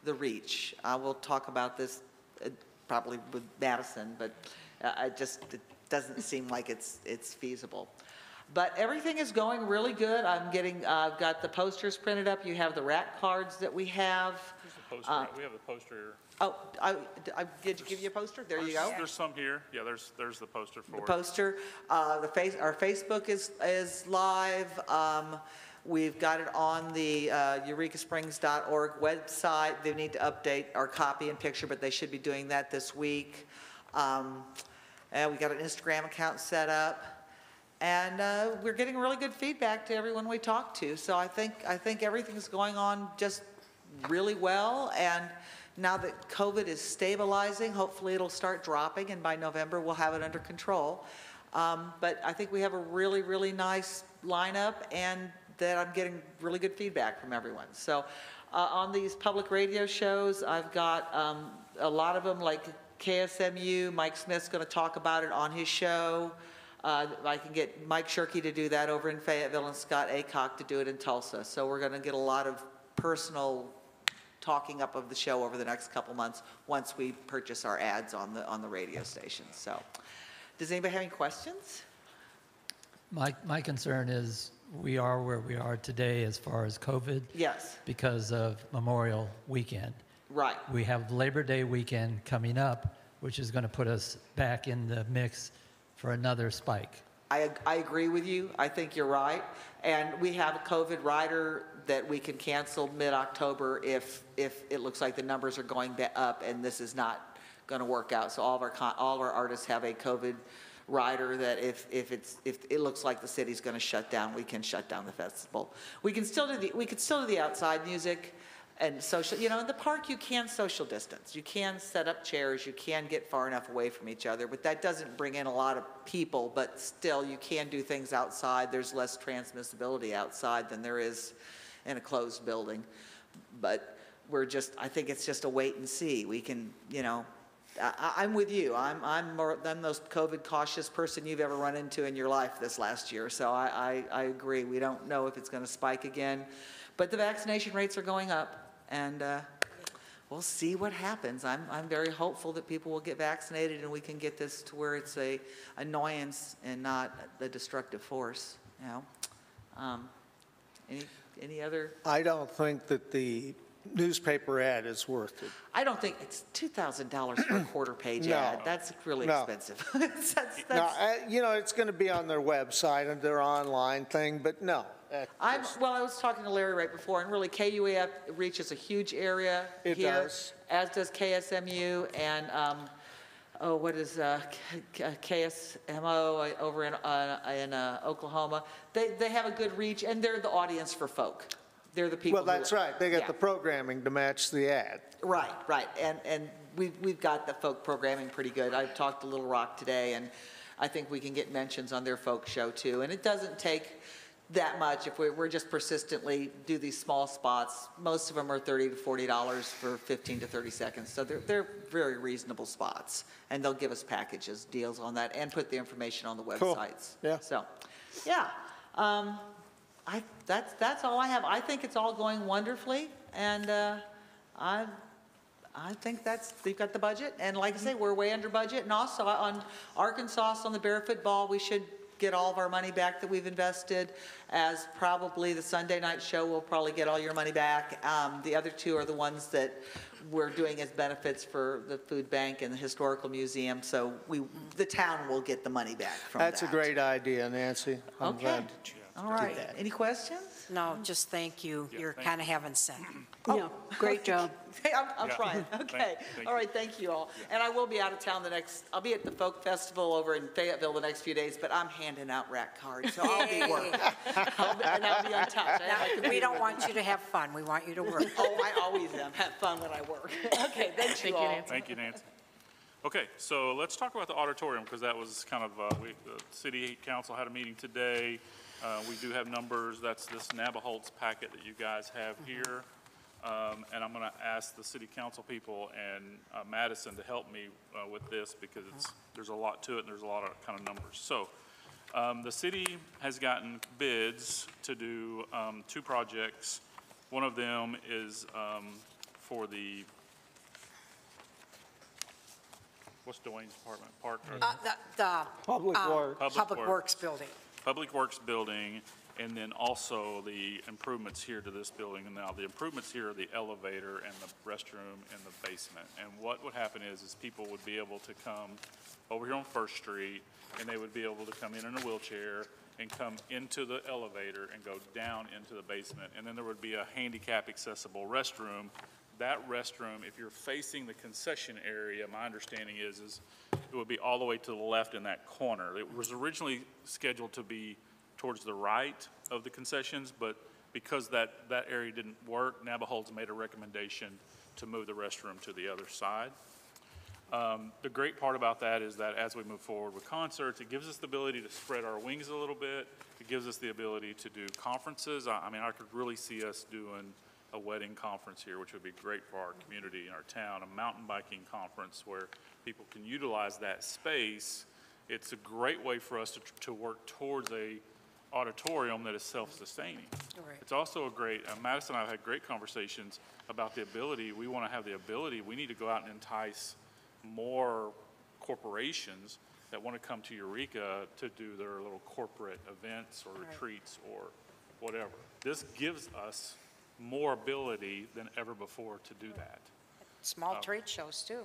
the reach. I will talk about this uh, probably with Madison, but uh, I just, doesn't seem like it's, it's feasible. But everything is going really good. I'm getting, uh, I've got the posters printed up. You have the rack cards that we have. The poster, Uh, we have the poster here. Oh, I, I, did you give you a poster? There you go. There's- There's some here, yeah, there's, there's the poster for the it. poster. Uh, The face, our Facebook is, is live. Um, We've got it on the uh, eurekasprings.org website. They need to update our copy and picture, but they should be doing that this week. Um, And we got an Instagram account set up. And uh, we're getting really good feedback to everyone we talk to. So I think, I think everything's going on just really well. And now that COVID is stabilizing, hopefully it'll start dropping, and by November, we'll have it under control. Um, But I think we have a really, really nice lineup, and that I'm getting really good feedback from everyone. So uh, on these public radio shows, I've got um, a lot of them, like KSMU, Mike Smith's going to talk about it on his show. Uh, I can get Mike Shirkey to do that over in Fayetteville and Scott Aycock to do it in Tulsa. So we're going to get a lot of personal talking up of the show over the next couple months, once we purchase our ads on the, on the radio station. So, does anybody have any questions? My, my concern is we are where we are today as far as COVID Yes, because of Memorial Weekend. Right. We have Labor Day weekend coming up, which is going to put us back in the mix for another spike. I, I agree with you. I think you're right. And we have a COVID rider that we can cancel mid-October if, if it looks like the numbers are going ba- up and this is not going to work out. So all of our, con- all of our artists have a COVID rider that if, if it's, if it looks like the city's going to shut down, we can shut down the festival. We can still do the, we could still do the outside music and social, you know, in the park, you can social distance. You can set up chairs, you can get far enough away from each other, but that doesn't bring in a lot of people, but still, you can do things outside. There's less transmissibility outside than there is in a closed building. But we're just, I think it's just a wait and see. We can, you know, I, I'm with you. I'm, I'm more, I'm the most COVID cautious person you've ever run into in your life this last year. So I, I, I agree. We don't know if it's going to spike again. But the vaccination rates are going up and, uh, we'll see what happens. I'm, I'm very hopeful that people will get vaccinated and we can get this to where it's a annoyance and not a destructive force, you know? Um, Any, any other? I don't think that the newspaper ad is worth it. I don't think, it's $2,000 for a quarter-page No. ad. That's really No. expensive. That's- No, I- you know, it's going to be on their website and their online thing, but no. That's I'm, well, I was talking to Larry right before, and really KUAF reaches a huge area It here. does. As does KSMU, and, um, oh, what is, uh, K- K- KSMO over in, uh, in uh, Oklahoma. They, they have a good reach, and they're the audience for folk. They're the people Well, who- that's right. They got Yeah. the programming to match the ad. Right, right, and, and we've, we've got the folk programming pretty good. I've talked to Little Rock today, and I think we can get mentions on their folk show too. And it doesn't take that much if we're, we're just persistently do these small spots. Most of them are thirty to forty dollars for fifteen to thirty seconds, so they're, they're very reasonable spots. And they'll give us packages, deals on that, and put the information on the websites. Cool. Yeah. So, yeah, um, I, that's, that's all I have. I think it's all going wonderfully, and, uh, I, I think that's, they've got the budget, and like I say, we're way under budget, and also on Arkansas, on the barefoot ball, we should get all of our money back that we've invested, as probably the Sunday night show will probably get all your money back. Um, The other two are the ones that we're doing as benefits for the food bank and the historical museum, so we, the town will get the money back from that. That's a great idea, Nancy. I'm Okay, glad. All right. Any questions? No, just thank you. You're thank kind of having sent. Yeah, great job. Hey, I'm, I'm Yeah. trying, Thank- okay. thank All you. right, thank you all. And I will be out of town the next, I'll be at the Folk Festival over in Fayetteville the next few days, but I'm handing out rack cards, so I'll be working. I'll be- And I'll be on touch. I have my We don't want you to have fun. We want you to work. Oh, I always am, have fun when I work. Okay, thank Thank you you, all. Nancy. Thank you, Nancy. Okay, so let's talk about the auditorium, because that was kind of, uh, we, the city council had a meeting today. Uh, we do have numbers, that's this Nabholz packet that you guys have here. Um, and I'm gonna ask the city council people and, uh, Madison to help me, uh, with this, because it's, there's a lot to it, and there's a lot of kind of numbers. So, um, the city has gotten bids to do, um, two projects. One of them is, um, for the what's Dwayne's department, Park, Uh, The, the. Public um, Works. Public Public Works. Works Building. Public Works Building, and then also the improvements here to this building. And now, the improvements here are the elevator and the restroom and the basement. And what would happen is, is people would be able to come over here on First Street, and they would be able to come in in a wheelchair and come into the elevator and go down into the basement. And then there would be a handicap accessible restroom. That restroom, if you're facing the concession area, my understanding is, is it would be all the way to the left in that corner. It was originally scheduled to be towards the right of the concessions, but because that, that area didn't work, Nabholz made a recommendation to move the restroom to the other side. Um, The great part about that is that as we move forward with concerts, it gives us the ability to spread our wings a little bit. It gives us the ability to do conferences. I I mean, I could really see us doing a wedding conference here, which would be great for our community and our town, a mountain biking conference where people can utilize that space. It's a great way for us to, to work towards a auditorium that is self-sustaining. Right. It's also a great, uh, Madison and I have had great conversations about the ability, we want to have the ability, we need to go out and entice more corporations that want to come to Eureka to do their little corporate events or Right. retreats or whatever. This gives us more ability than ever before to do that. Small trade shows too,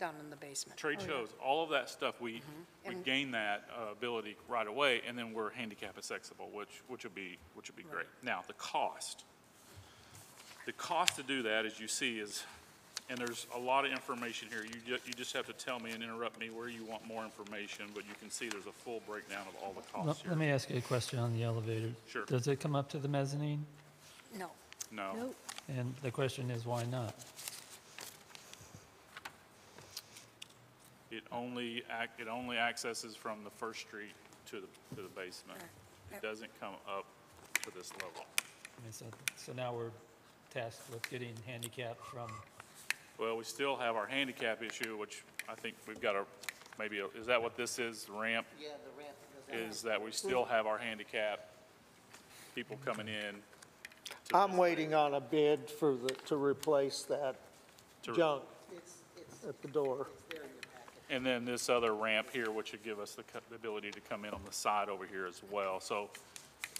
down in the basement. Trade shows, all of that stuff, we, we Mm-hmm. And- gain that uh, ability right away, and then we're handicap accessible, which, which would be, which would be great. Now, the cost. The cost to do that, as you see, is, and there's a lot of information here. You ju, you just have to tell me and interrupt me where you want more information, but you can see there's a full breakdown of all the Let costs let me ask you a question on the elevator. Sure. Does it come up to the mezzanine? No, No. And the question is, why not? It only, ac- it only accesses from the First Street to the, to the basement. It doesn't come up to this level. I mean, so, so now we're tasked with getting handicapped from, Well, we still have our handicap issue, which I think we've got a, maybe, a- is that what this is, ramp? Yeah, the ramp goes Is that we still have our handicap people coming in? To I'm waiting on a bid for the, to replace that To- junk at the door. And then this other ramp here, which would give us the co- the ability to come in on the side over here as well. So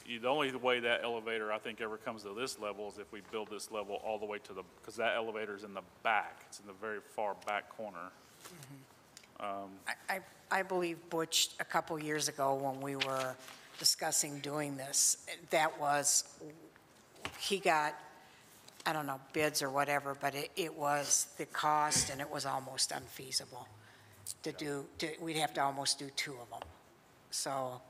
you- the only way that elevator, I think, ever comes to this level is if we build this level all the way to the, because that elevator's in the back. It's in the very far back corner. Mm-hmm. Um, I, I, I believe Butch, a couple years ago, when we were discussing doing this, that was, he got, I don't know, bids or whatever, but it, it was the cost, and it was almost unfeasible to do, to, we'd have to almost do two of them. So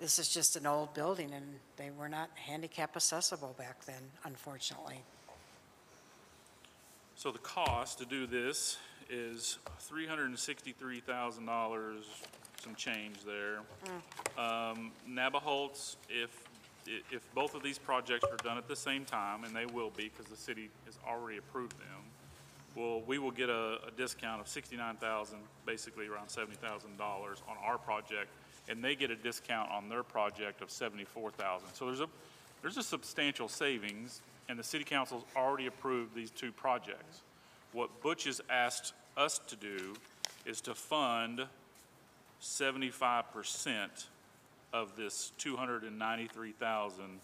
this is just an old building, and they were not handicap accessible back then, unfortunately. So the cost to do this is three hundred and sixty-three thousand dollars, some change there. Um, Nabholz, if, if both of these projects are done at the same time, and they will be, because the city has already approved them, well, we will get a, a discount of sixty-nine thousand, basically around seventy thousand dollars on our project, and they get a discount on their project of seventy-four thousand. So there's a, there's a substantial savings, and the city council's already approved these two projects. What Butch has asked us to do is to fund seventy-five percent of this 293,000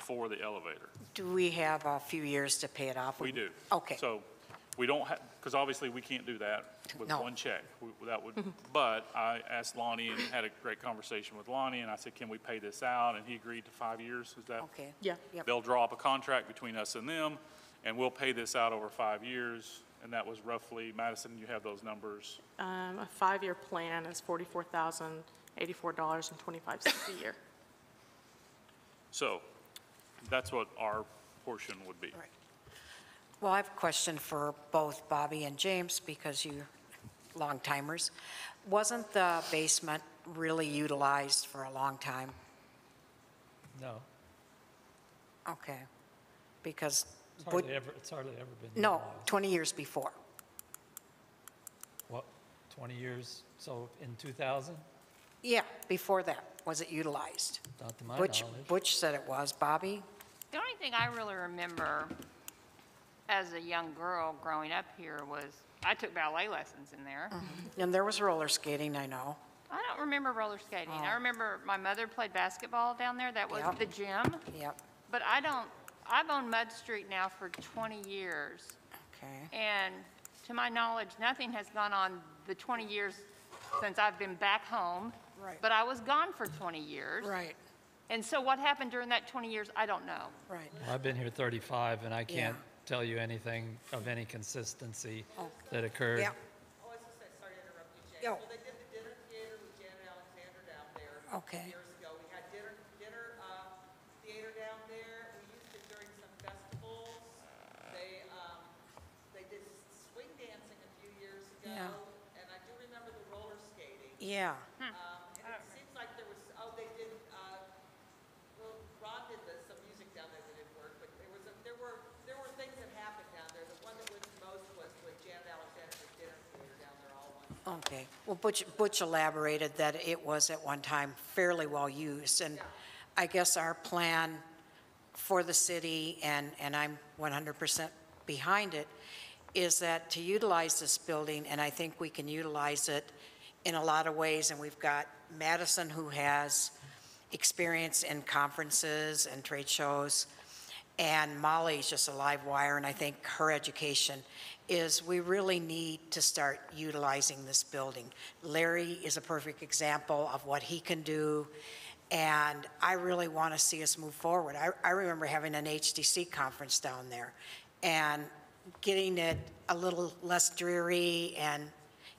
for the elevator. Do we have a few years to pay it off? We do. Okay. So we don't have, because obviously we can't do that with No. one check. We- That would, but I asked Lonnie and had a great conversation with Lonnie, and I said, can we pay this out? And he agreed to five years, is that? Okay. Yeah. Yep. They'll draw up a contract between us and them, and we'll pay this out over five years. And that was roughly, Madison, you have those numbers. Um, A five-year plan is $44,084.25 a year. So that's what our portion would be. Right. Well, I have a question for both Bobby and James, because you long timers. Wasn't the basement really utilized for a long time? No, Okay. Because, it's would- hardly ever, it's hardly ever been no, utilized. 20 years before. What, 20 years, so in 2000? Yeah, before that, was it utilized? Not to my Butch, knowledge. Butch said it was. Bobby? The only thing I really remember as a young girl growing up here was, I took ballet lessons in there. Mm-hmm. And there was roller skating, I know. I don't remember roller skating. I Oh. remember my mother played basketball down there. That was Yep. the gym. Yep, But I don't, I've owned Mud Street now for 20 years. okay. And to my knowledge, nothing has gone on the 20 years since I've been back home. Right. But I was gone for 20 years. Right, And so what happened during that 20 years, I don't know. right. Well, I've been here 35, and I can't Yeah. tell you anything of any consistency Okay. that occurred. Yeah, Oh, I was just saying, sorry to interrupt you, James. Yo. Well, they did the dinner theater with Janet Alexander down there. Okay. Years ago. We had dinner, dinner, uh, theater down there. We used it during some festivals. They, um, they did swing dancing a few years ago. Yeah. And I do remember the roller skating. yeah. Um, and it seems like there was, oh, they did, uh, well, Ron did the, some music down there that didn't work, but there was, a there were, there were things that happened down there. The one that was most was with Janet Alexander's dinner theater down there all one Okay. Well, Butch, Butch elaborated that it was at one time fairly well used, and I guess our plan for the city, and, and I'm 100% behind it, is that to utilize this building, and I think we can utilize it in a lot of ways, and we've got Madison who has experience in conferences and trade shows, and Molly's just a live wire, and I think her education is we really need to start utilizing this building. Larry is a perfect example of what he can do, and I really want to see us move forward. I, I remember having an HDC conference down there, and getting it a little less dreary and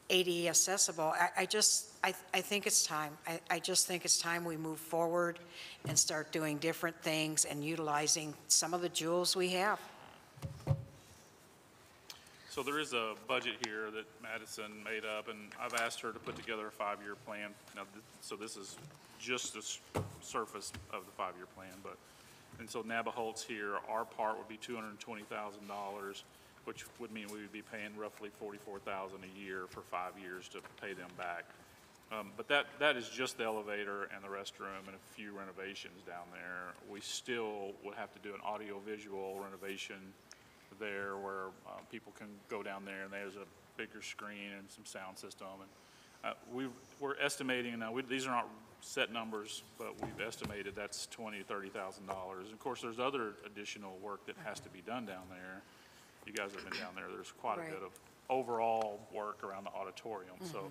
ADA accessible. I, I just, I, I think it's time. I, I just think it's time we move forward and start doing different things and utilizing some of the jewels we have. So there is a budget here that Madison made up, and I've asked her to put together a five-year plan. Now, th- so this is just the surface of the five-year plan, but, and so Nabholz's here, our part would be two hundred twenty thousand dollars, which would mean we would be paying roughly forty-four thousand a year for five years to pay them back. Um, But that, that is just the elevator and the restroom and a few renovations down there. We still would have to do an audio-visual renovation there where uh, people can go down there and there's a bigger screen and some sound system. And uh, we, we're estimating, now, we- these are not set numbers, but we've estimated that's twenty to thirty thousand dollars. Of course, there's other additional work that has to be done down there. You guys have been down there, there's quite a Right. bit of overall work around the auditorium. So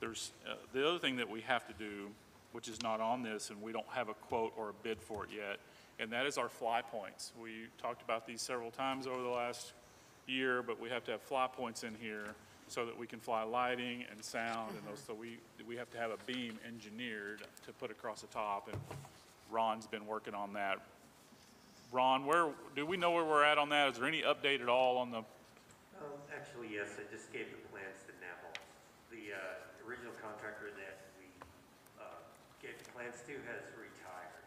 there's, uh, the other thing that we have to do, which is not on this, and we don't have a quote or a bid for it yet, and that is our fly points. We talked about these several times over the last year, but we have to have fly points in here so that we can fly lighting and sound and those, so we, we have to have a beam engineered to put across the top, and Ron's been working on that. Ron, where, do we know where we're at on that? Is there any update at all on the, Um, Actually, yes, I just gave the plans to Nabholz. The uh, original contractor that we uh, gave the plans to has retired.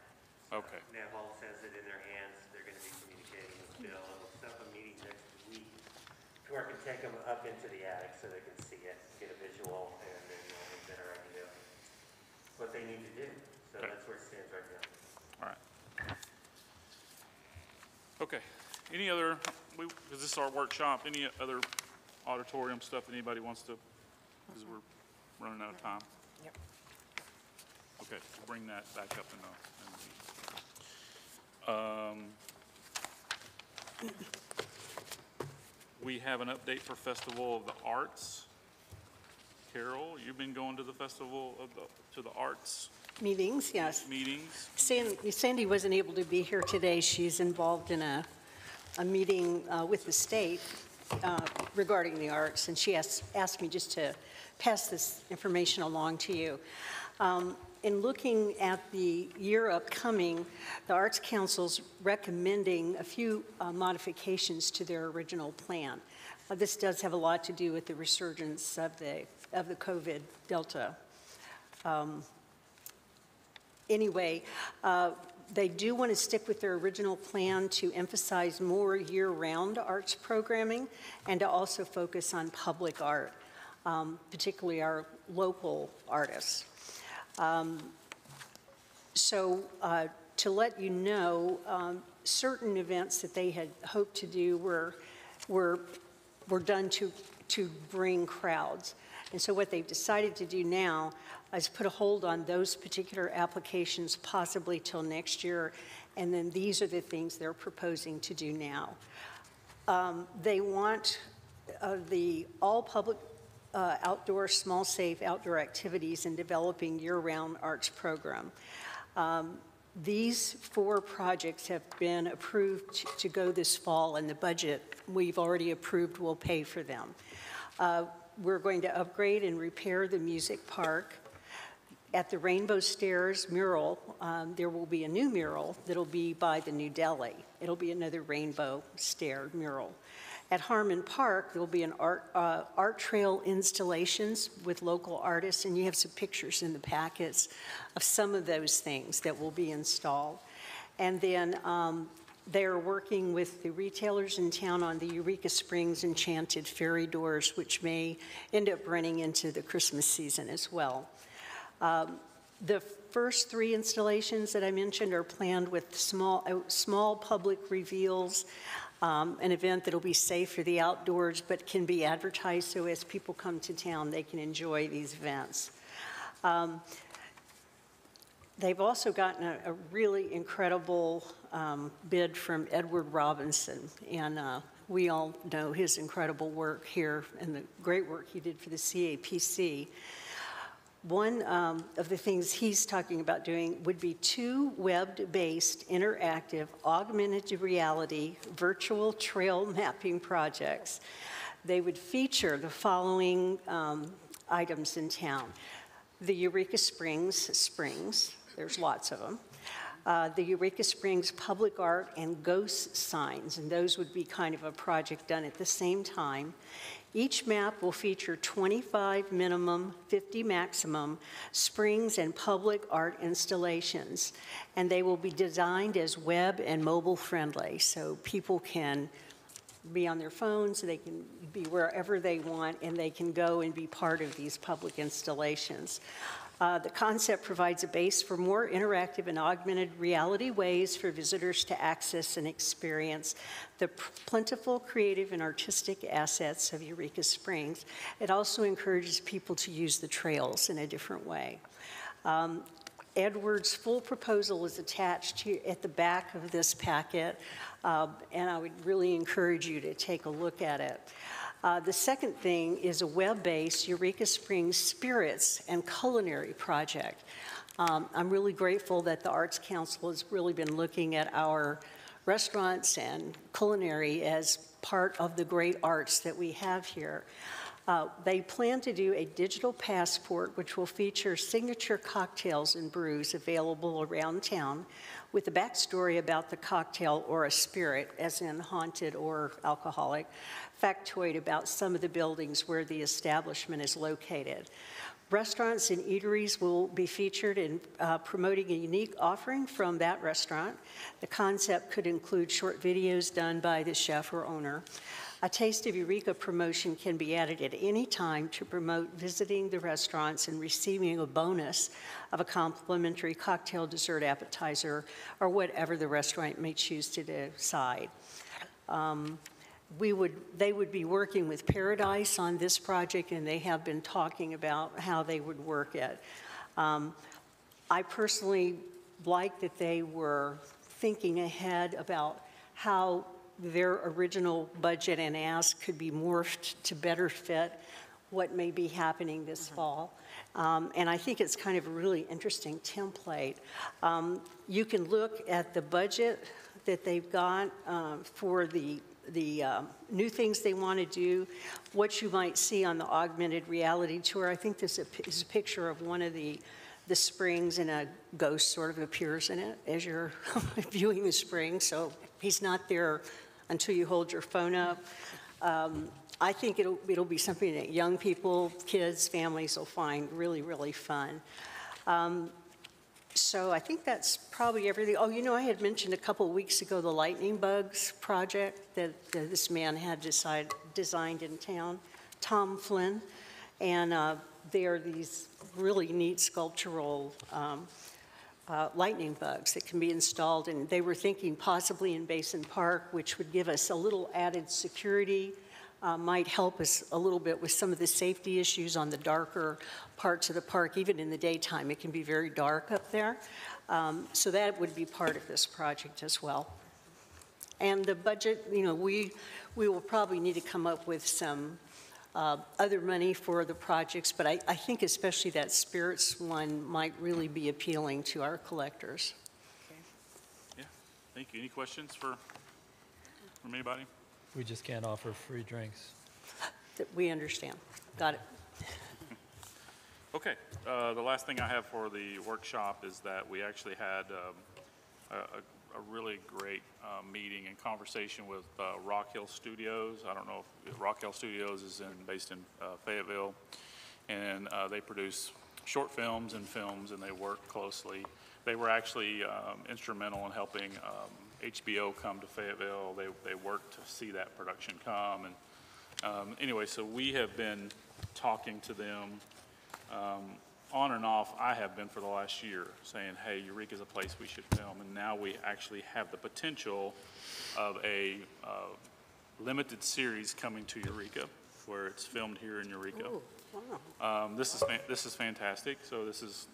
okay, Nabholz has it in their hands, they're going to be communicating with Bill, and we'll set up a meeting next week to where I can take them up into the attic so they can see it, get a visual, and then you'll have a better idea of what they need to do. So Okay. that's where it stands right now. all right. Okay, any other, we, because this is our workshop, any other auditorium stuff that anybody wants to, because we're running out of time? Yep. Okay, we'll bring that back up in a, in a- um, We have an update for Festival of the Arts. Carol, you've been going to the Festival of the, to the Arts Meetings, yes. meetings? Sandy Sandy wasn't able to be here today. She's involved in a, a meeting uh, with the state uh, regarding the arts, and she asked, asked me just to pass this information along to you. Um, In looking at the year upcoming, the Arts Council's recommending a few uh, modifications to their original plan. Uh, This does have a lot to do with the resurgence of the, of the COVID Delta anyway, uh, they do want to stick with their original plan to emphasize more year-round arts programming and to also focus on public art, um, particularly our local artists. Um, So uh, to let you know, um, certain events that they had hoped to do were, were, were done to, to bring crowds. And so what they've decided to do now is put a hold on those particular applications possibly till next year. And then these are the things they're proposing to do now. Um, They want uh, the all-public uh, outdoor, small, safe outdoor activities and developing year-round arts program. Um, These four projects have been approved to- to go this fall, and the budget we've already approved will pay for them. Uh, We're going to upgrade and repair the music park. At the Rainbow Stairs mural, um, there will be a new mural that'll be by the New Delhi. It'll be another rainbow stair mural. At Harmon Park, there'll be an art, uh, art trail installations with local artists, and you have some pictures in the packets of some of those things that will be installed. And then um, they're working with the retailers in town on the Eureka Springs Enchanted Fairy Doors, which may end up running into the Christmas season as well. Um, The first three installations that I mentioned are planned with small, uh, small public reveals, um, an event that'll be safe for the outdoors, but can be advertised so as people come to town, they can enjoy these events. Um, They've also gotten a, a really incredible um, bid from Edward Robinson, and uh, we all know his incredible work here and the great work he did for the CAPC. One um, of the things he's talking about doing would be two web-based, interactive, augmented reality, virtual trail mapping projects. They would feature the following um, items in town. The Eureka Springs Springs, there's lots of them. Uh, The Eureka Springs Public Art and Ghost Signs, and those would be kind of a project done at the same time. Each map will feature 25 minimum, 50 maximum springs and public art installations, and they will be designed as web and mobile friendly, so people can be on their phones, they can be wherever they want, and they can go and be part of these public installations. Uh, The concept provides a base for more interactive and augmented reality ways for visitors to access and experience the plentiful creative and artistic assets of Eureka Springs. It also encourages people to use the trails in a different way. Um, Edward's full proposal is attached at the back of this packet, uh, and I would really encourage you to take a look at it. Uh, The second thing is a web-based Eureka Springs Spirits and Culinary Project. Um, I'm really grateful that the Arts Council has really been looking at our restaurants and culinary as part of the great arts that we have here. Uh, They plan to do a digital passport, which will feature signature cocktails and brews available around town with a backstory about the cocktail or a spirit, as in haunted or alcoholic, factoid about some of the buildings where the establishment is located. Restaurants and eateries will be featured in uh, promoting a unique offering from that restaurant. The concept could include short videos done by the chef or owner. A Taste of Eureka promotion can be added at any time to promote visiting the restaurants and receiving a bonus of a complimentary cocktail, dessert, appetizer, or whatever the restaurant may choose to decide. Um, we would, they would be working with Paradise on this project, and they have been talking about how they would work it. Um, I personally like that they were thinking ahead about how their original budget and ask could be morphed to better fit what may be happening this fall. Um, And I think it's kind of a really interesting template. Um, You can look at the budget that they've got um, for the, the um, new things they want to do, what you might see on the augmented reality tour. I think this is a picture of one of the, the springs, and a ghost sort of appears in it as you're viewing the spring, so he's not there until you hold your phone up. Um, I think it'll, it'll be something that young people, kids, families will find really, really fun. Um, So I think that's probably everything. Oh, you know, I had mentioned a couple weeks ago the lightning bugs project that uh, this man had decide, designed in town, Tom Flynn. And uh, they are these really neat sculptural um, uh, lightning bugs that can be installed. And they were thinking possibly in Basin Park, which would give us a little added security, uh, might help us a little bit with some of the safety issues on the darker parts of the park. Even in the daytime, it can be very dark up there. Um, So that would be part of this project as well. And the budget, you know, we, we will probably need to come up with some uh, other money for the projects, but I, I think especially that spirits one might really be appealing to our collectors. Okay. Yeah, thank you. Any questions for, from anybody? We just can't offer free drinks. That we understand. Got it. Okay, uh, the last thing I have for the workshop is that we actually had um, a, a- a really great uh, meeting and conversation with uh, Rock Hill Studios. I don't know if, Rock Hill Studios is in, based in uh, Fayetteville, and uh, they produce short films and films, and they work closely. They were actually um, instrumental in helping um, HBO come to Fayetteville. They, they worked to see that production come, and um, anyway, so we have been talking to them um, on and off, I have been for the last year, saying, hey, Eureka is a place we should film. And now we actually have the potential of a uh, limited series coming to Eureka, where it's filmed here in Eureka. Um, This is, this is fantastic. So this is,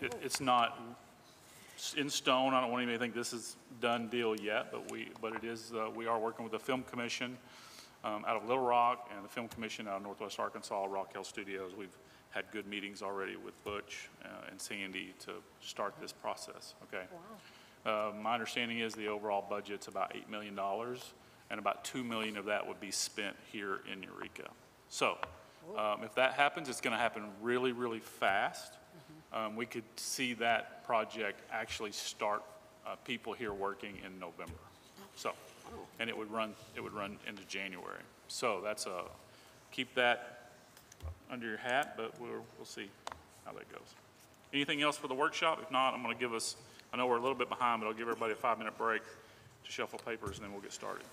it- it's not in stone. I don't want anybody to think this is done deal yet, but we, but it is, uh, we are working with the Film Commission um, out of Little Rock and the Film Commission out of Northwest Arkansas, Rock Hill Studios. We've had good meetings already with Butch uh, and Sandy to start this process, okay? Uh, My understanding is the overall budget's about $8 million, and about 2 million of that would be spent here in Eureka. So um, if that happens, it's going to happen really, really fast. Um, We could see that project actually start uh, people here working in November. So, and it would run, it would run into January. So that's a, keep that under your hat, but we'll, we'll see how that goes. Anything else for the workshop? If not, I'm going to give us, I know we're a little bit behind, but I'll give everybody a five-minute break to shuffle papers, and then we'll get started.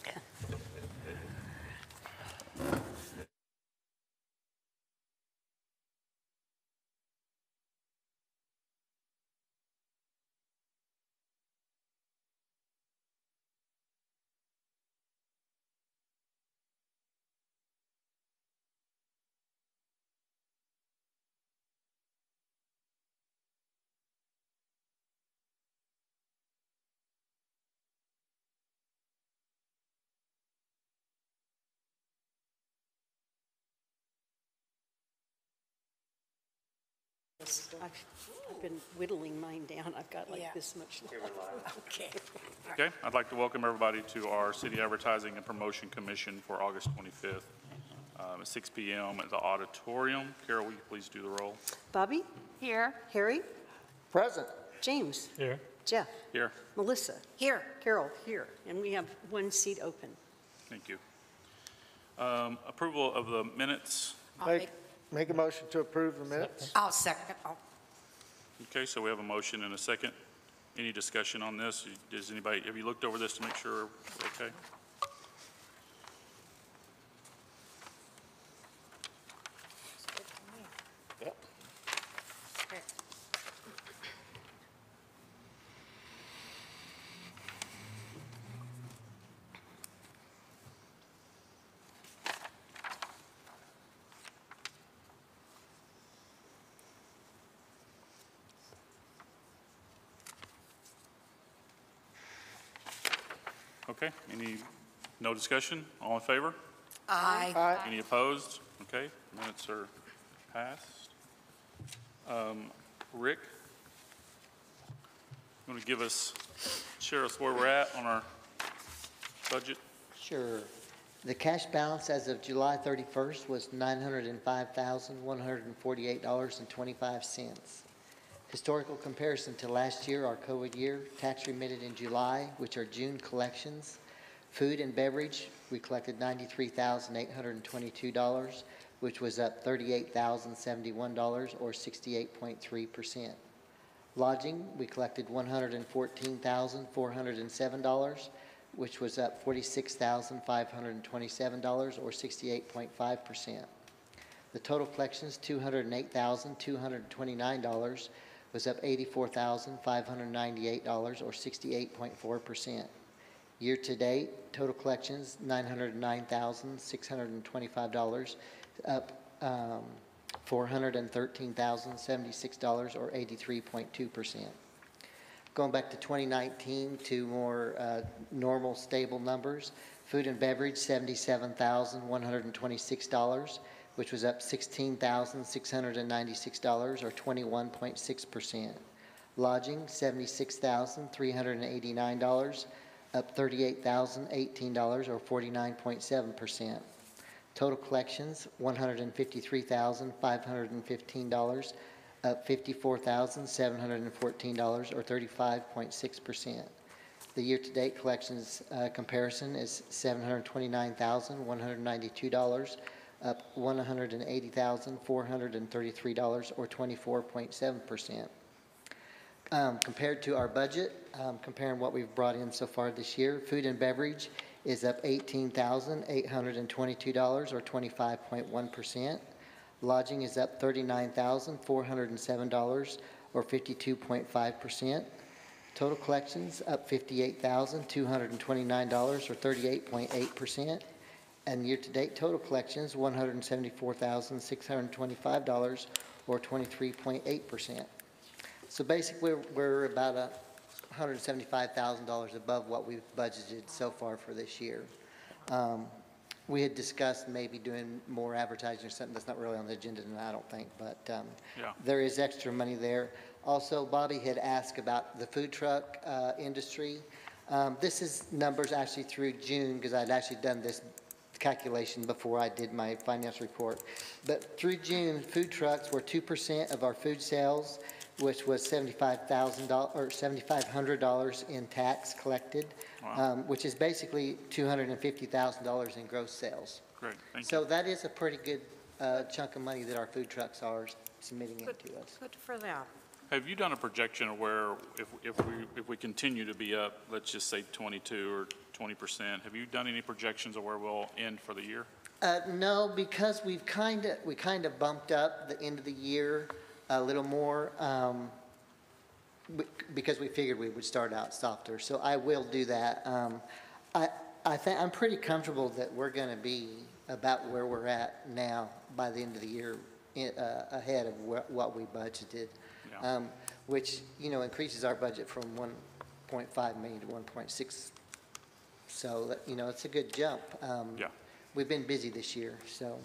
I've I've been whittling mine down. I've got Yeah. like this much left. Okay. Okay, I'd like to welcome everybody to our City Advertising and Promotion Commission for August 25th um, at 6 PM at the auditorium. Carol, will you please do the roll? Bobby? Here, Harry? Present. James? Here. Jeff? Here, Melissa? Here. Carol? Here. And we have one seat open. thank you. Um, Approval of the minutes. I'll Make, make- make a motion to approve the minutes. I'll second, oh, Okay, so we have a motion and a second. Any discussion on this? Does anybody, have you looked over this to make sure we're okay? Okay, any, no discussion? All in favor? Aye. Any opposed? Okay, minutes are passed. Um, Rick? You want to give us, share us where we're at on our budget? Sure. The cash balance as of July 31st was $905,148.25. Historical comparison to last year, our COVID year, tax remitted in July, which are June collections. Food and beverage, we collected $93,822, which was up $38,071 or 68.3%. Lodging, we collected $114,407, which was up $46,527 or 68.5%. The total collections, $208,229, was up $84,598 or 68.4%. Year-to-date, total collections, $909,625, up um, $413,076 or 83.2%. Going back to 2019 to more uh, normal, stable numbers, food and beverage, $77,126, which was up $16,696 or 21.6%. Lodging, $76,389, up $38,018 or 49.7%. Total collections, $153,515, up $54,714 or 35.6%. The year-to-date collections uh, comparison is $729,192, up $180,433 or 24.7%. Um, Compared to our budget, um, comparing what we've brought in so far this year, food and beverage is up $18,822 or 25.1%. Lodging is up $39,407 or 52.5%. Total collections up $58,229 or 38.8%. And year-to-date total collections, $174,625 or 23.8%. So basically, we're- we're about a $175,000 above what we've budgeted so far for this year. Um, We had discussed maybe doing more advertising or something that's not really on the agenda tonight, I don't think, but um, Yeah. there is extra money there. Also, Bobby had asked about the food truck uh, industry. Um, This is numbers actually through June, because I'd actually done this calculation before I did my finance report. But through June, food trucks were 2% of our food sales, which was $75,000, or $7,500 in tax collected, Wow. um, which is basically $250,000 in gross sales. Great, thank you. So that is a pretty good uh, chunk of money that our food trucks are submitting in to us. Good for them. Have you done a projection of where, if, if we, if we continue to be up, let's just say 22 or 20%, have you done any projections of where we'll end for the year? Uh, No, because we've kind of, we kind of bumped up the end of the year a little more, um, because we figured we would start out softer, so I will do that. Um, I, I think, I'm pretty comfortable that we're going to be about where we're at now by the end of the year, uh, ahead of wha- what we budgeted, Yeah. um, which, you know, increases our budget from 1.5 million to 1.6. So, that- you know, it's a good jump. Um, Yeah. We've been busy this year, so.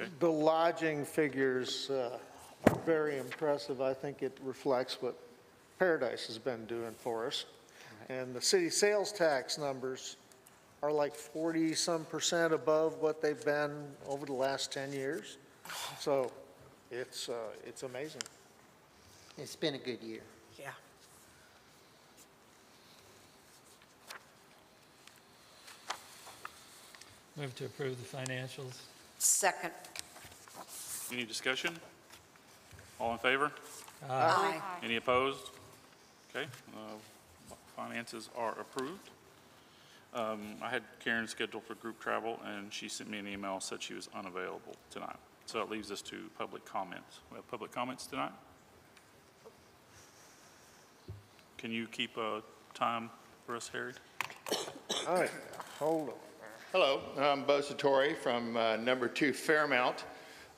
Okay, The lodging figures uh, are very impressive. I think it reflects what Paradise has been doing for us. And the city sales tax numbers are like 40-some percent above what they've been over the last 10 years. So it's, uh, it's amazing. It's been a good year. Yeah. Move to approve the financials. Second. any discussion? All in favor? Aye. Any opposed? Okay, uh, finances are approved. Um, I had Karen scheduled for group travel, and she sent me an email, said she was unavailable tonight. So that leaves us to public comments. We have public comments tonight? Can you keep a time for us, Harry? All right, hold on. Hello, I'm Buzz Satori from uh, Number Two Fairmount.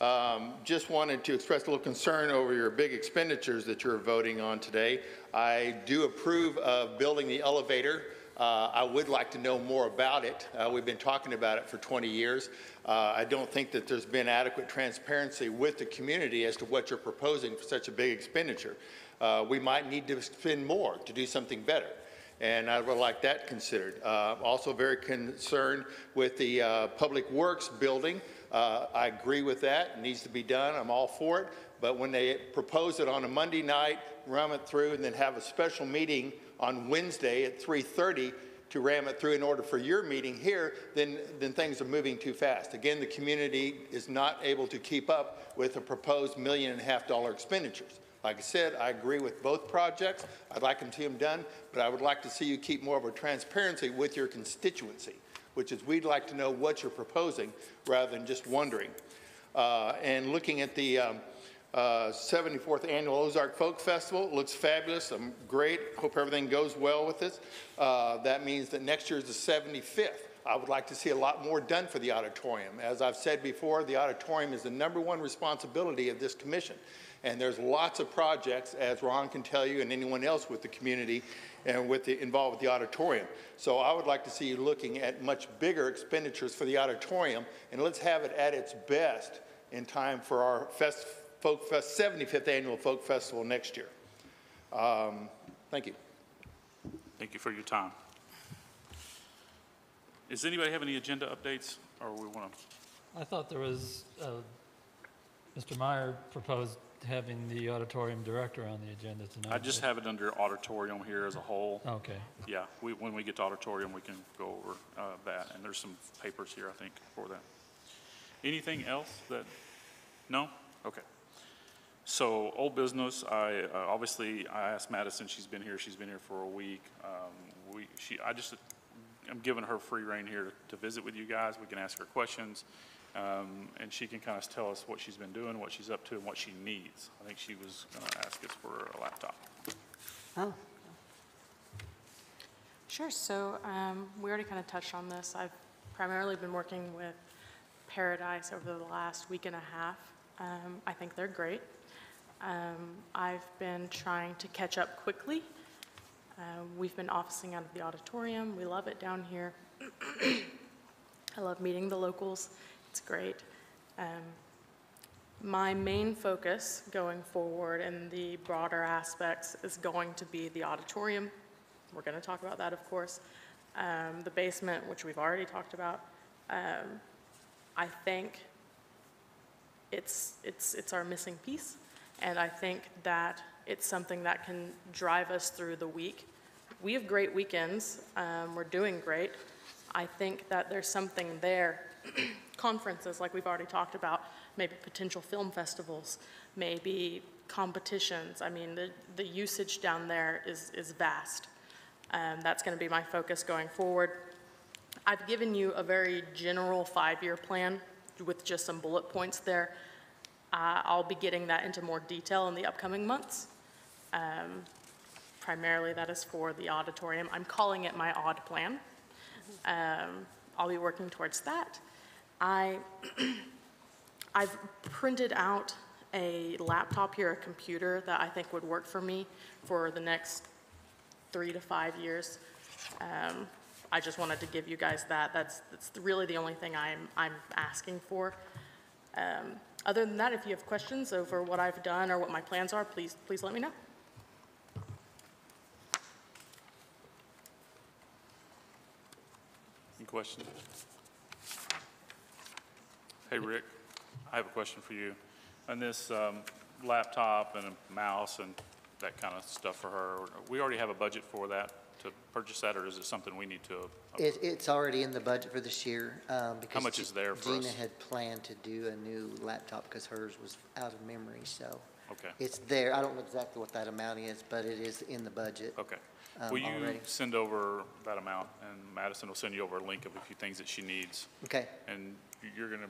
Um, Just wanted to express a little concern over your big expenditures that you're voting on today. I do approve of building the elevator uh, I would like to know more about it. Uh, We've been talking about it for 20 years. Uh, I don't think that there's been adequate transparency with the community as to what you're proposing for such a big expenditure. Uh, We might need to spend more to do something better and I would like that considered. Uh, Also very concerned with the uh, Public Works building. I agree with that, it needs to be done, I'm all for it, but when they propose it on a Monday night, ram it through, and then have a special meeting on Wednesday at 3:30 to ram it through in order for your meeting here, then, then things are moving too fast. Again, the community is not able to keep up with the proposed million and a half dollar expenditures. Like I said, I agree with both projects. I'd like them to see them done, but I would like to see you keep more of a transparency with your constituency, which is we'd like to know what you're proposing rather than just wondering. Uh, And looking at the um, uh, 74th Annual Ozark Folk Festival, it looks fabulous. I'm great. Hope everything goes well with this. Uh, That means that next year is the 75th. I would like to see a lot more done for the auditorium. As I've said before, the auditorium is the number one responsibility of this commission. And there's lots of projects, as Ron can tell you, and anyone else with the community and with the, involved with the auditorium. So I would like to see you looking at much bigger expenditures for the auditorium, and let's have it at its best in time for our Fest, Folk Fest, 75th Annual Folk Festival next year. Um, Thank you. Thank you for your time. Does anybody have any agenda updates, or we want to? I thought there was, uh, Mr. Meyer proposed having the auditorium director on the agenda tonight. I just have it under auditorium here as a whole. Okay. Yeah, we, when we get to auditorium, we can go over uh, that, and there's some papers here, I think, for that. Anything else that, no? Okay. So, old business, I, uh, obviously, I asked Madison, she's been here, she's been here for a week. Um, We, she, I just, I'm giving her free reign here to visit with you guys, we can ask her questions, um, and she can kind of tell us what she's been doing, what she's up to, and what she needs. I think she was going to ask us for a laptop. Oh, Sure, so um, we already kind of touched on this. I've primarily been working with Paradise over the last week and a half. Um, I think they're great. Um, I've been trying to catch up quickly. Uh, We've been officing out of the auditorium. We love it down here. I love meeting the locals. It's great. Um, My main focus going forward in the broader aspects is going to be the auditorium. We're going to talk about that, of course. Um, The basement, which we've already talked about. Um, I think it's, it's, it's our missing piece, and I think that it's something that can drive us through the week. We have great weekends, um, we're doing great. I think that there's something there, conferences like we've already talked about, maybe potential film festivals, maybe competitions. I mean, the, the usage down there is, is vast. Um, That's going to be my focus going forward. I've given you a very general five-year plan with just some bullet points there. Uh, I'll be getting that into more detail in the upcoming months. Um, Primarily, that is for the auditorium. I'm calling it my Aud plan. Um, I'll be working towards that. I, I've printed out a laptop here, a computer that I think would work for me for the next three to five years. Um, I just wanted to give you guys that. That's, that's really the only thing I'm, I'm asking for. Um, Other than that, if you have questions over what I've done or what my plans are, please, please let me know. Any questions? Hey, Rick, I have a question for you. On this um, laptop and a mouse and that kind of stuff for her, we already have a budget for that, to purchase that, or is it something we need to? It, it's already in the budget for this year, um, because. much is there for Gina us? had planned to do a new laptop because hers was out of memory, so. Okay. It's there. I don't know exactly what that amount is, but it is in the budget. Okay. um, Will you already. send over that amount, and Madison will send you over a link of a few things that she needs? Okay, And you're gonna,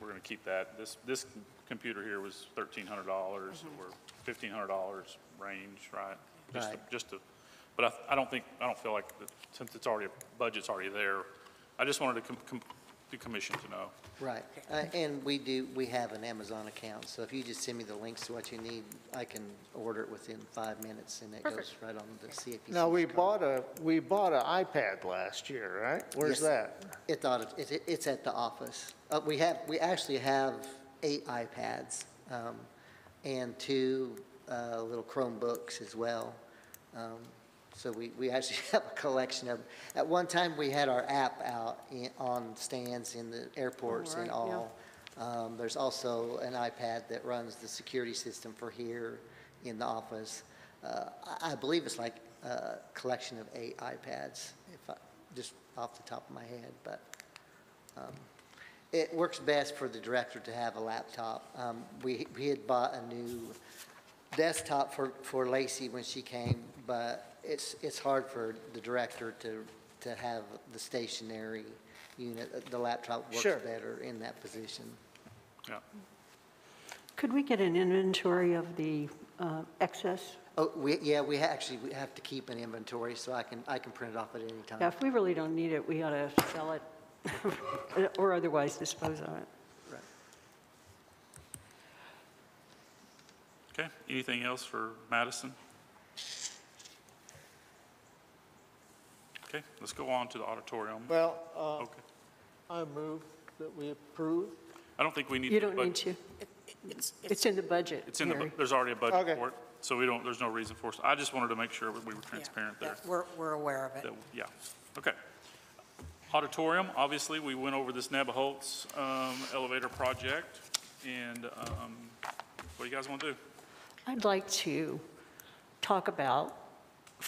we're gonna keep that. This, this computer here was thirteen hundred dollars, or fifteen hundred dollars range, right? Just to- Right. Just to, but I, I don't think, I don't feel like, that since it's already, budget's already there, I just wanted to com- com- the commission to know. Right. Uh, And we do, we have an Amazon account, so if you just send me the links to what you need, I can order it within five minutes, and it goes right on the CAPC. Now, we card. bought a, we bought an iPad last year, right? Where's Yes. that? It thought, it- it- it's at the office. Uh, We have, we actually have eight iPads um, and two uh, little Chromebooks as well. Um, So we, we actually have a collection of, at one time, we had our app out in- on stands in the airports and right, yeah. all. Um, There's also an iPad that runs the security system for here in the office. Uh, I I believe it's like a collection of eight iPads, if I, just off the top of my head, but um, it works best for the director to have a laptop. Um, We, we had bought a new desktop for, for Lacey when she came, but it's, it's hard for the director to, to have the stationary unit. The laptop works Sure. better in that position. Yeah. Could we get an inventory of the uh, excess? Oh, we, yeah, we ha- actually, we have to keep an inventory, so I can, I can print it off at any Yeah, time. if we really don't need it, we ought to sell it or otherwise dispose of it. Okay, anything else for Madison? Okay, let's go on to the auditorium. Well, uh, Okay, I move that we approve. I don't think we need. You to, don't but need to. It's, It's in the budget, It's in the, bu- Mary. there's already a budget Okay. for it, so we don't, there's no reason for us. I just wanted to make sure we were transparent there. We're, we're aware of it. That- Yeah, okay. Auditorium, obviously, we went over this Nabba um elevator project, and um, what do you guys want to do? I'd like to talk about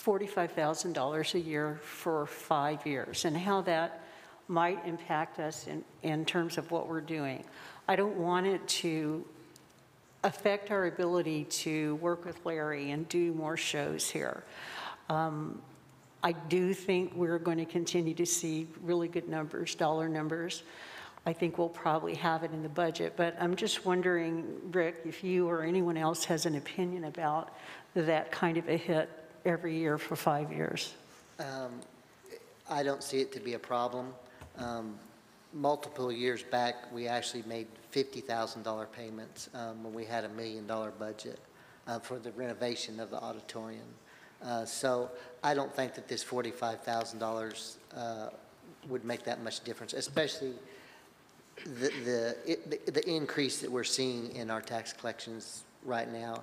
$45,000 a year for five years and how that might impact us in, in terms of what we're doing. I don't want it to affect our ability to work with Larry and do more shows here. Um, I do think we're going to continue to see really good numbers, dollar numbers. I think we'll probably have it in the budget, but I'm just wondering, Rick, if you or anyone else has an opinion about that kind of a hit every year for five years. Um, I don't see it to be a problem. Um, Multiple years back, we actually made $50,000 payments um, when we had a million-dollar budget uh, for the renovation of the auditorium. Uh, So I don't think that this $45,000 uh, would make that much difference, especially the, the, it- the- the increase that we're seeing in our tax collections right now,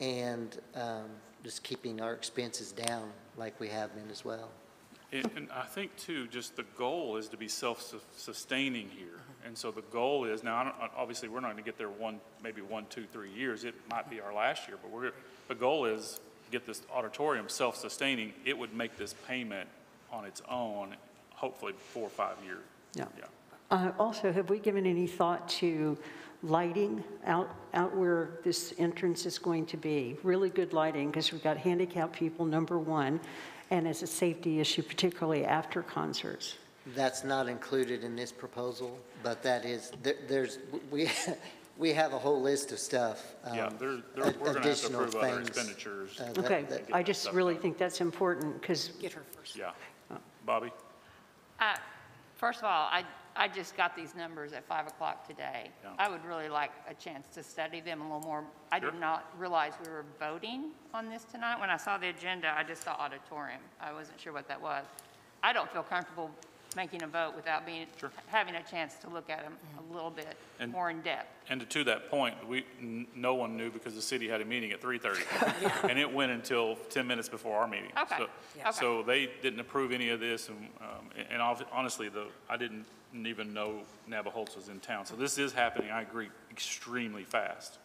and um, just keeping our expenses down like we have been as well. And, and I think too, just the goal is to be self-sustaining here. And so the goal is, now, I don't, obviously, we're not gonna get there one, maybe one, two, three years. It might be our last year, but we're, the goal is get this auditorium self-sustaining. It would make this payment on its own, hopefully four or five years. Yeah. Yeah. Uh, Also, have we given any thought to lighting out, out where this entrance is going to be? Really good lighting, because we've got handicapped people, number one, and as a safety issue, particularly after concerts. That's not included in this proposal, but that is, there- there's, we, we have a whole list of stuff. Yeah, um, there, there, ad- we're gonna have to additional approve other things, expenditures. uh, that- Okay, that- I just really think that's important, because Get her first. Yeah. Bobby? Uh, First of all, I, I just got these numbers at 5 o'clock today. Yeah. I would really like a chance to study them a little more. I Sure. did not realize we were voting on this tonight. When I saw the agenda, I just saw auditorium. I wasn't sure what that was. I don't feel comfortable making a vote without being, Sure. having a chance to look at them a little bit And- more in depth. And to that point, we, n- no one knew because the city had a meeting at 3:30. And it went until 10 minutes before our meeting. Okay, So- yeah. So they didn't approve any of this, and, um, and hon- honestly, the, I didn't even know Nabholz was in town. So this is happening, I agree, extremely fast.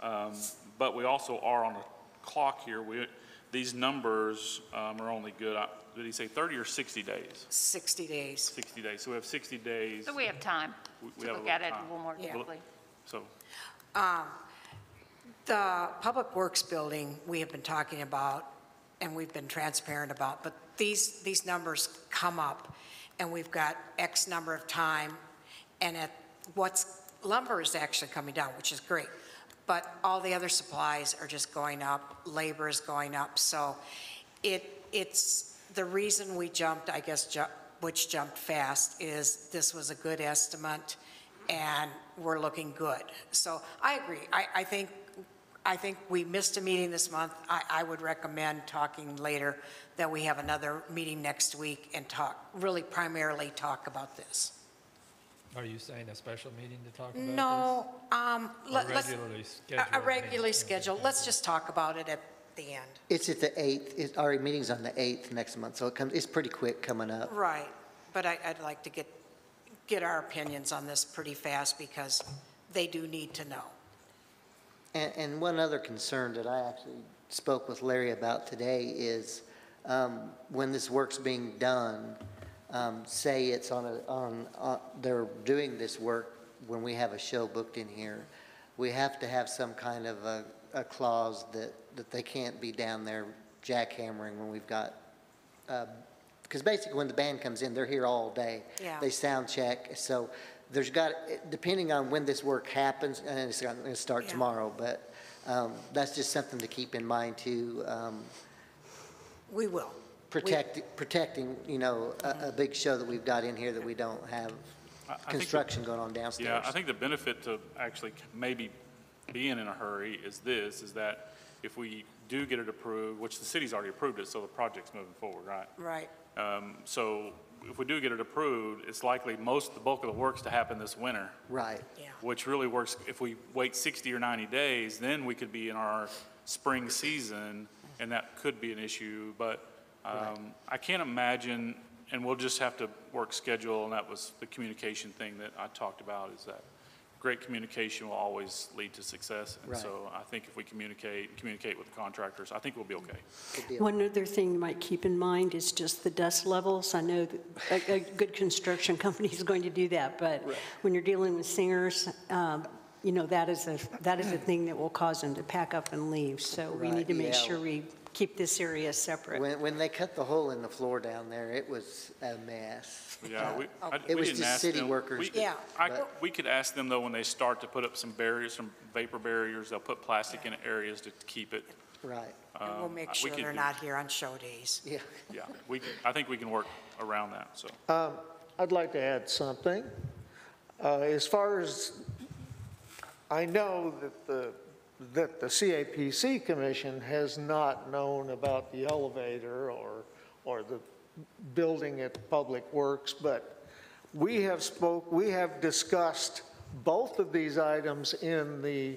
Um, But we also are on a clock here. We, these numbers um, are only good, uh, did he say 30 or 60 days? 60 days. 60 days, so we have 60 days. So we have time We- we to have a look at it little a time. little more Yeah. deeply. So, The Public Works Building, we have been talking about, and we've been transparent about, but these, these numbers come up, and we've got X number of time, and at, what's, lumber is actually coming down, which is great, but all the other supplies are just going up, labor is going up, so it, it's, the reason we jumped, I guess, ju- Butch jumped fast, is this was a good estimate, and we're looking good. So I agree. I, I think, I think we missed a meeting this month. I, I would recommend talking later, that we have another meeting next week and talk, really primarily talk about this. Are you saying a special meeting to talk about this? No, um, Or let- let's. regularly a- scheduled A meeting? regularly scheduled, let's just talk about it at the end. It's at the 8th, It- our meeting's on the 8th next month, so it comes, it's pretty quick coming up. Right, but I, I'd like to get, get our opinions on this pretty fast because they do need to know. And, and one other concern that I actually spoke with Larry about today is, um, when this work's being done, um, say it's on a, on, on, they're doing this work when we have a show booked in here, we have to have some kind of a, a clause that, that they can't be down there jackhammering when we've got, because basically when the band comes in, they're here all day. Yeah. They sound check, so there's got, depending on when this work happens, and it's going to start Yeah. tomorrow, but um, that's just something to keep in mind too, um, We will. protect, protecting, you know, a, a big show that we've got in here that we don't have I- I the- construction going on downstairs. Yeah, I think the benefit to actually maybe being in a hurry is this, is that if we do get it approved, which the city's already approved it, so the project's moving forward, right? Right, Um, So if we do get it approved, it's likely most, the bulk of the work's to happen this winter, Right. yeah. which really works, if we wait 60 or 90 days, then we could be in our spring season, and that could be an issue, but um, I can't imagine, and we'll just have to work schedule, and that was the communication thing that I talked about, is that great communication will always lead to success. And Right. so I think if we communicate, communicate with the contractors, I think we'll be okay. Good deal. One other thing you might keep in mind is just the dust levels. I know that a, a good construction company is going to do that, but when you're dealing with singers, um, you know, that is a, that is a thing that will cause them to pack up and leave. So we need to make yeah. sure we keep this area separate. When, when they cut the hole in the floor down there, it was a mess. Yeah, we, I- It we was didn't just ask city them. workers We- Yeah. I, but- we could ask them, though, when they start to put up some barriers, some vapor barriers, they'll put plastic in areas to keep it. Right, And we'll Um, make we sure could they're do- not here on show days. yeah. Yeah, we, can- I think we can work around that, so. Um, I'd like to add something. Uh, As far as, I know that the, that the CAPC Commission has not known about the elevator or, or the building at Public Works, but we have spoke, we have discussed both of these items in the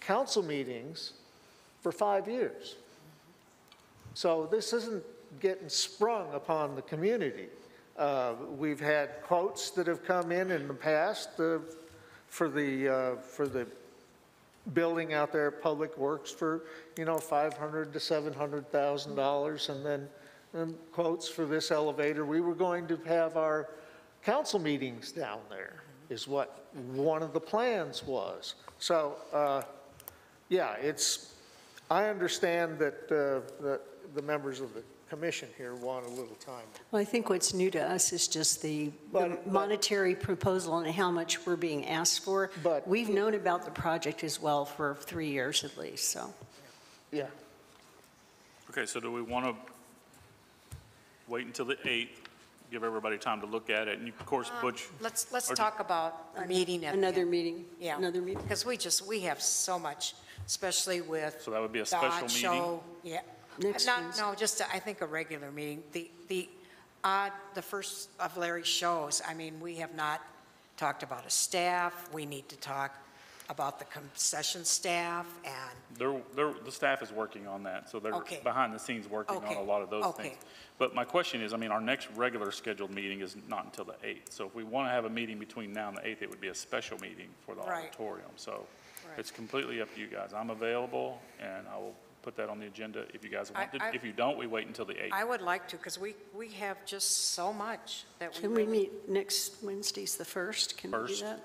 council meetings for five years. So this isn't getting sprung upon the community. Uh, We've had quotes that have come in in the past uh, for the, uh, for the building out there Public Works for, you know, 500 to 700,000 dollars, and then quotes for this elevator. We were going to have our council meetings down there, is what one of the plans was. So, uh, yeah, it's, I understand that, uh, that the members of the commission here want a little time. Well, I think what's new to us is just the the But- but- monetary proposal and how much we're being asked for. But- We've known about the project as well for three years at least, so. Yeah. Okay, so do we want to wait until the 8th, give everybody time to look at it? And of course, um, Butch, Let's, let's Or do- talk about a meeting at the Another end. meeting? Yeah. Another meeting? Because we just, we have so much, especially with. so that would be a the special Aud meeting? show. Yeah. Next Not, Wednesday. no, just, a- I think a regular meeting. The, the Aud, the first of Larry's shows, I mean, we have not talked about a staff. We need to talk about the concession staff and, They're, they're, the staff is working on that, so they're Okay. behind the scenes working on Okay. a lot of those Okay. things. But my question is, I mean, our next regular scheduled meeting is not until the 8th. So if we want to have a meeting between now and the 8th, it would be a special meeting for the Right. auditorium. So Right. it's completely up to you guys. I'm available, and I will put that on the agenda if you guys want I- I- If you don't, we wait until the 8th. I would like to, because we, we have just so much that we Can we really. meet next Wednesday's the 1st? Can we do First. that?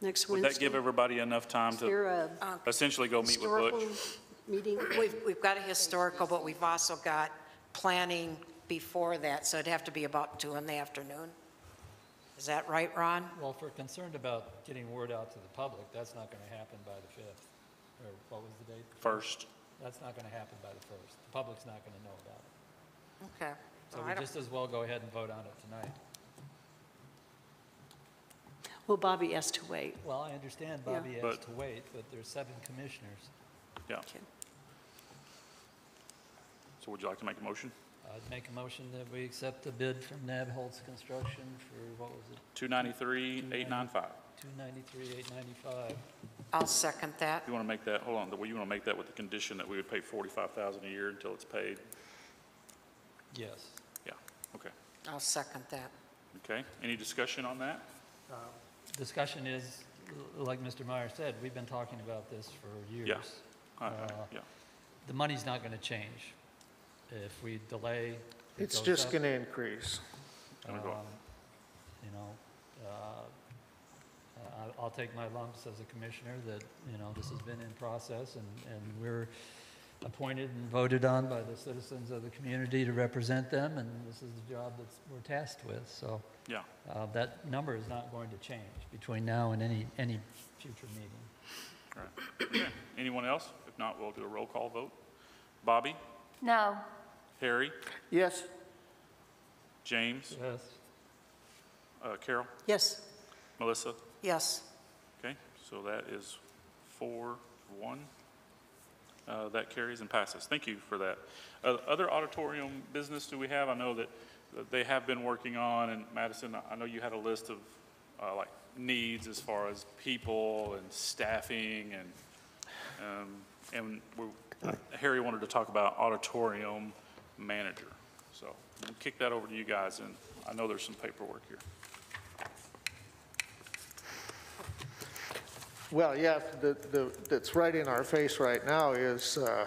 Next Would Wednesday? that give everybody enough time Is there to a uh, essentially go meet with historical Butch? meeting? We've, we've got a historical, but we've also got planning before that, so it'd have to be about two in the afternoon. Is that right, Ron? Well, if we're concerned about getting word out to the public, that's not going to happen by the 5th. Or what was the date? First. That's not going to happen by the 1st. The public's not going to know about it. Okay. So I we don't- just as well go ahead and vote on it tonight. Well, Bobby asked to wait. Well, I understand Yeah. Bobby has But- to wait, but there's seven commissioners. Yeah. Okay. So would you like to make a motion? I'd make a motion that we accept the bid from Nabholz Construction for, what was it, 293, 895. 293, 895? I'll second that. You want to make that, hold on, well, you want to make that with the condition that we would pay 45,000 a year until it's paid? Yes. Yeah, okay. I'll second that. Okay, any discussion on that? Discussion is, l- like Mr. Meyer said, we've been talking about this for years. Yeah. I- I- Uh, Yeah, The money's not going to change. If we delay, it It's goes just up. going to increase. Gonna go up. Um, You know, uh, I- I'll take my lumps as a commissioner that, you know, this has been in process and, and we're appointed and voted on by the citizens of the community to represent them, and this is the job that we're tasked with, so yeah. uh, that number is not going to change between now and any, any future meeting. All right. Okay. Anyone else? If not, we'll do a roll call vote. Bobby? No, Harry? Yes, James? Yes. Uh, Carol? Yes, Melissa? Yes. Okay, so that is four, one. Uh, That carries and passes. Thank you for that. Uh, Other auditorium business do we have? I know that they have been working on, and Madison, I know you had a list of uh, like needs as far as people and staffing and, um, and Harry wanted to talk about auditorium manager. So we'll kick that over to you guys, and I know there's some paperwork here. Well, yeah, the, the, that's right in our face right now is uh,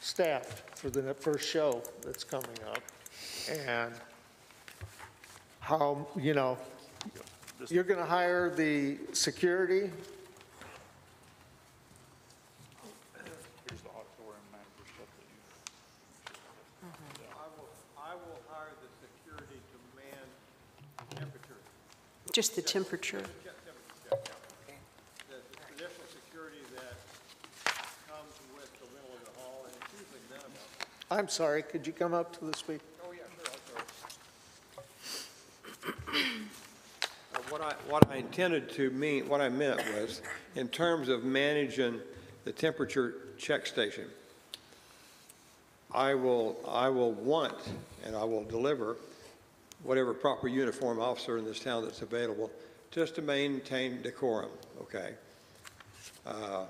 staff for the first show that's coming up. And how, you know, you're going to hire the security, Here's the auditorium manager stuff that you. I will, I will hire the security to man temperature, Just the temperature. the traditional security that comes with the middle of the hall, and it's usually minimal. I'm sorry, could you come up to the speak? Oh, yeah, sure. Uh, What I, what I intended to mean, what I meant was, in terms of managing the temperature check station, I will, I will want, and I will deliver, whatever proper uniform officer in this town that's available, just to maintain decorum, okay? Uh,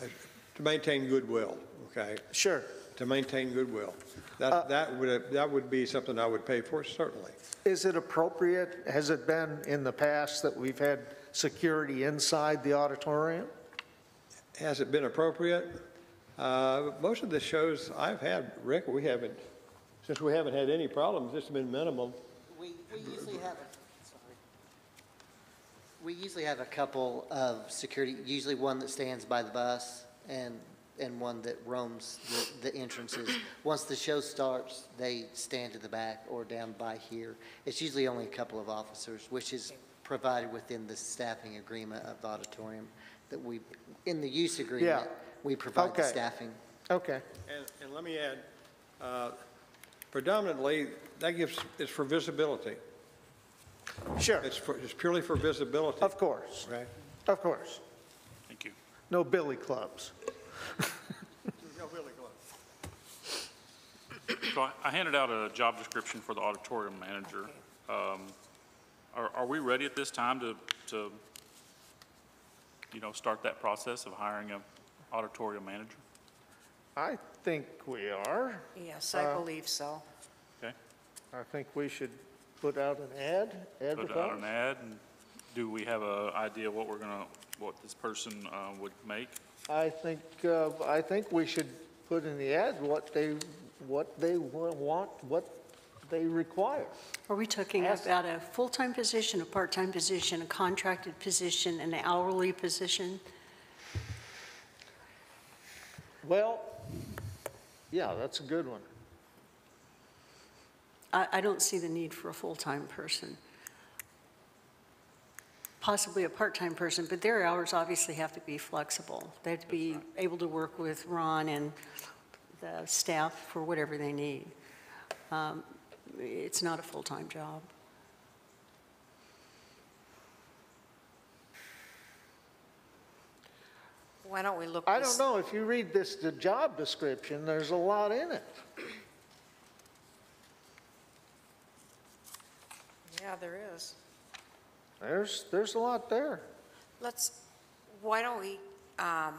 I- To maintain goodwill, okay? Sure. To maintain goodwill. Uh, That, that would, that would be something I would pay for, certainly. Is it appropriate, has it been in the past that we've had security inside the auditorium? Has it been appropriate? Uh, Most of the shows I've had, Rick, we haven't, since we haven't had any problems, it's been minimal. We, we usually have, a sorry. We usually have a couple of security, usually one that stands by the bus and, and one that roams the, the entrances. Once the show starts, they stand in the back or down by here. It's usually only a couple of officers, which is provided within the staffing agreement of the auditorium that we, in the use agreement, we provide the Okay. staffing. Okay, And, and let me add, uh, predominantly, that gives, it's for visibility. sure, It's for, it's purely for visibility. of course, Right? of course. Thank you. No billy clubs. So I- I handed out a job description for the auditorium manager. Um, Are, are we ready at this time to, to, you know, start that process of hiring a auditorium manager? I think we are. Yes, I Uh, believe so. Okay? I think we should put out an ad, Put out an advertise. ad, and do we have a idea what we're gonna, what this person uh, would make? I think, uh, I think we should put in the ad what they, what they wa- want, what they require. Are we talking Yes. about a full-time position, a part-time position, a contracted position, an hourly position? Well, yeah, that's a good one. I, I don't see the need for a full-time person. Possibly a part-time person, but their hours obviously have to be flexible. They have to be able to work with Ron and the staff for whatever they need. Um, It's not a full-time job. Why don't we look? I don't know, if you read this, the job description, there's a lot in it. Yeah, there is. There's, there's a lot there. Let's, why don't we um,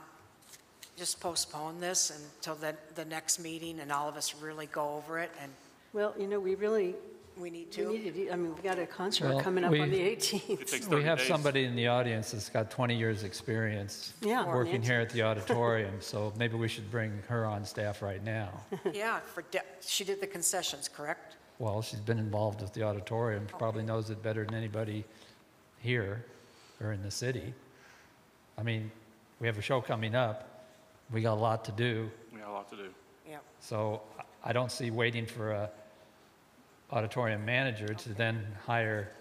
just postpone this until the, the next meeting and all of us really go over it and Well, you know, we really, we need we to? need to, do- I mean, we've got a concert Well, coming up we- on the It 18th. takes We have days. somebody in the audience that's got 20 years' experience Yeah. working here at the auditorium, so maybe we should bring her on staff right now. Yeah, for, de- she did the concessions, correct? Well, she's been involved with the auditorium, probably knows it better than anybody here or in the city. I mean, we have a show coming up, we got a lot to do, We got a lot to do. Yeah. so I- I don't see waiting for a auditorium manager to then hire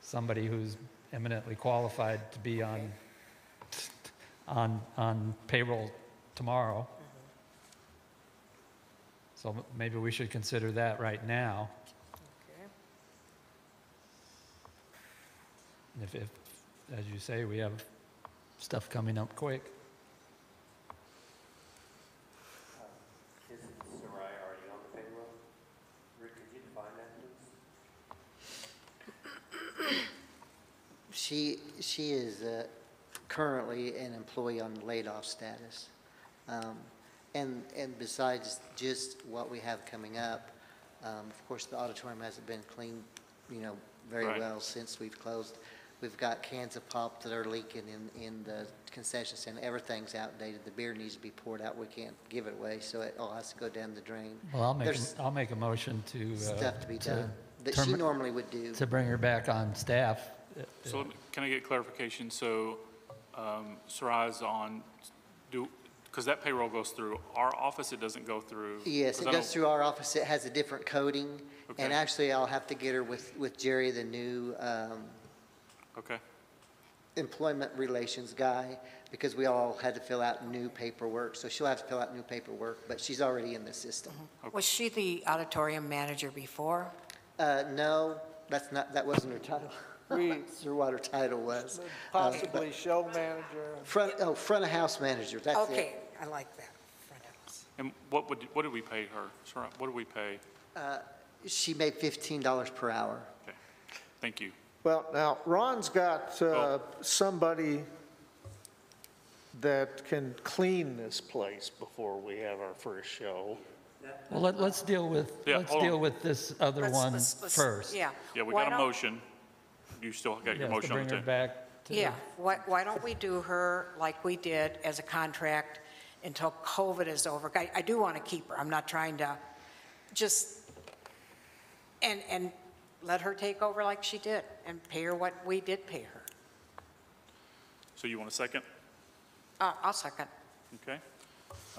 somebody who's eminently qualified to be on, on, on payroll tomorrow. Mm-hmm. So maybe we should consider that right now. If, if, as you say, we have stuff coming up quick. Is Soraya already on the payroll? Rick, could you define that, please? She, she is uh, currently an employee on laid-off status. Um, And, and besides just what we have coming up, um, of course, the auditorium hasn't been cleaned, you know, very Right. well since we've closed. We've got cans of pop that are leaking in, in the concession stand. Everything's outdated. The beer needs to be poured out. We can't give it away, so it all has to go down the drain. Well, I'll make, There's a- I'll make a motion to. uh, stuff to be done that she termi- normally would do. To bring her back on staff. So let me- can I get clarification? So um, Soraya's on, do, because that payroll goes through our office, it doesn't go through? Yes, 'cause it I goes don't- through our office. It has a different coding. Okay. And actually, I'll have to get her with, with Jerry, the new um, Okay, employment relations guy, because we all had to fill out new paperwork. So she'll have to fill out new paperwork, but she's already in the system. Was she the auditorium manager before? Uh, No, that's not, that wasn't her title. That's her what her title was. Uh, Possibly show manager. Front, oh, front of house manager, that's it. Okay, I like that. front of house. and what would, what did we pay her? Soraya, what did we pay? She made $15 per hour. Okay, thank you. Well, now, Ron's got uh, Oh. somebody that can clean this place before we have our first show. Well, let, let's deal with, Yeah, let's hold on. deal with this other Let's- one let's- let's- first. Yeah. Yeah, we Why got a don't- motion. You still got your Yes, motion to on the bring her table. back to. Yeah, why, why don't we do her like we did as a contract until COVID is over? I, I do want to keep her, I'm not trying to just, and, and let her take over like she did and pay her what we did pay her. So you want a second? Uh, I'll second. Okay.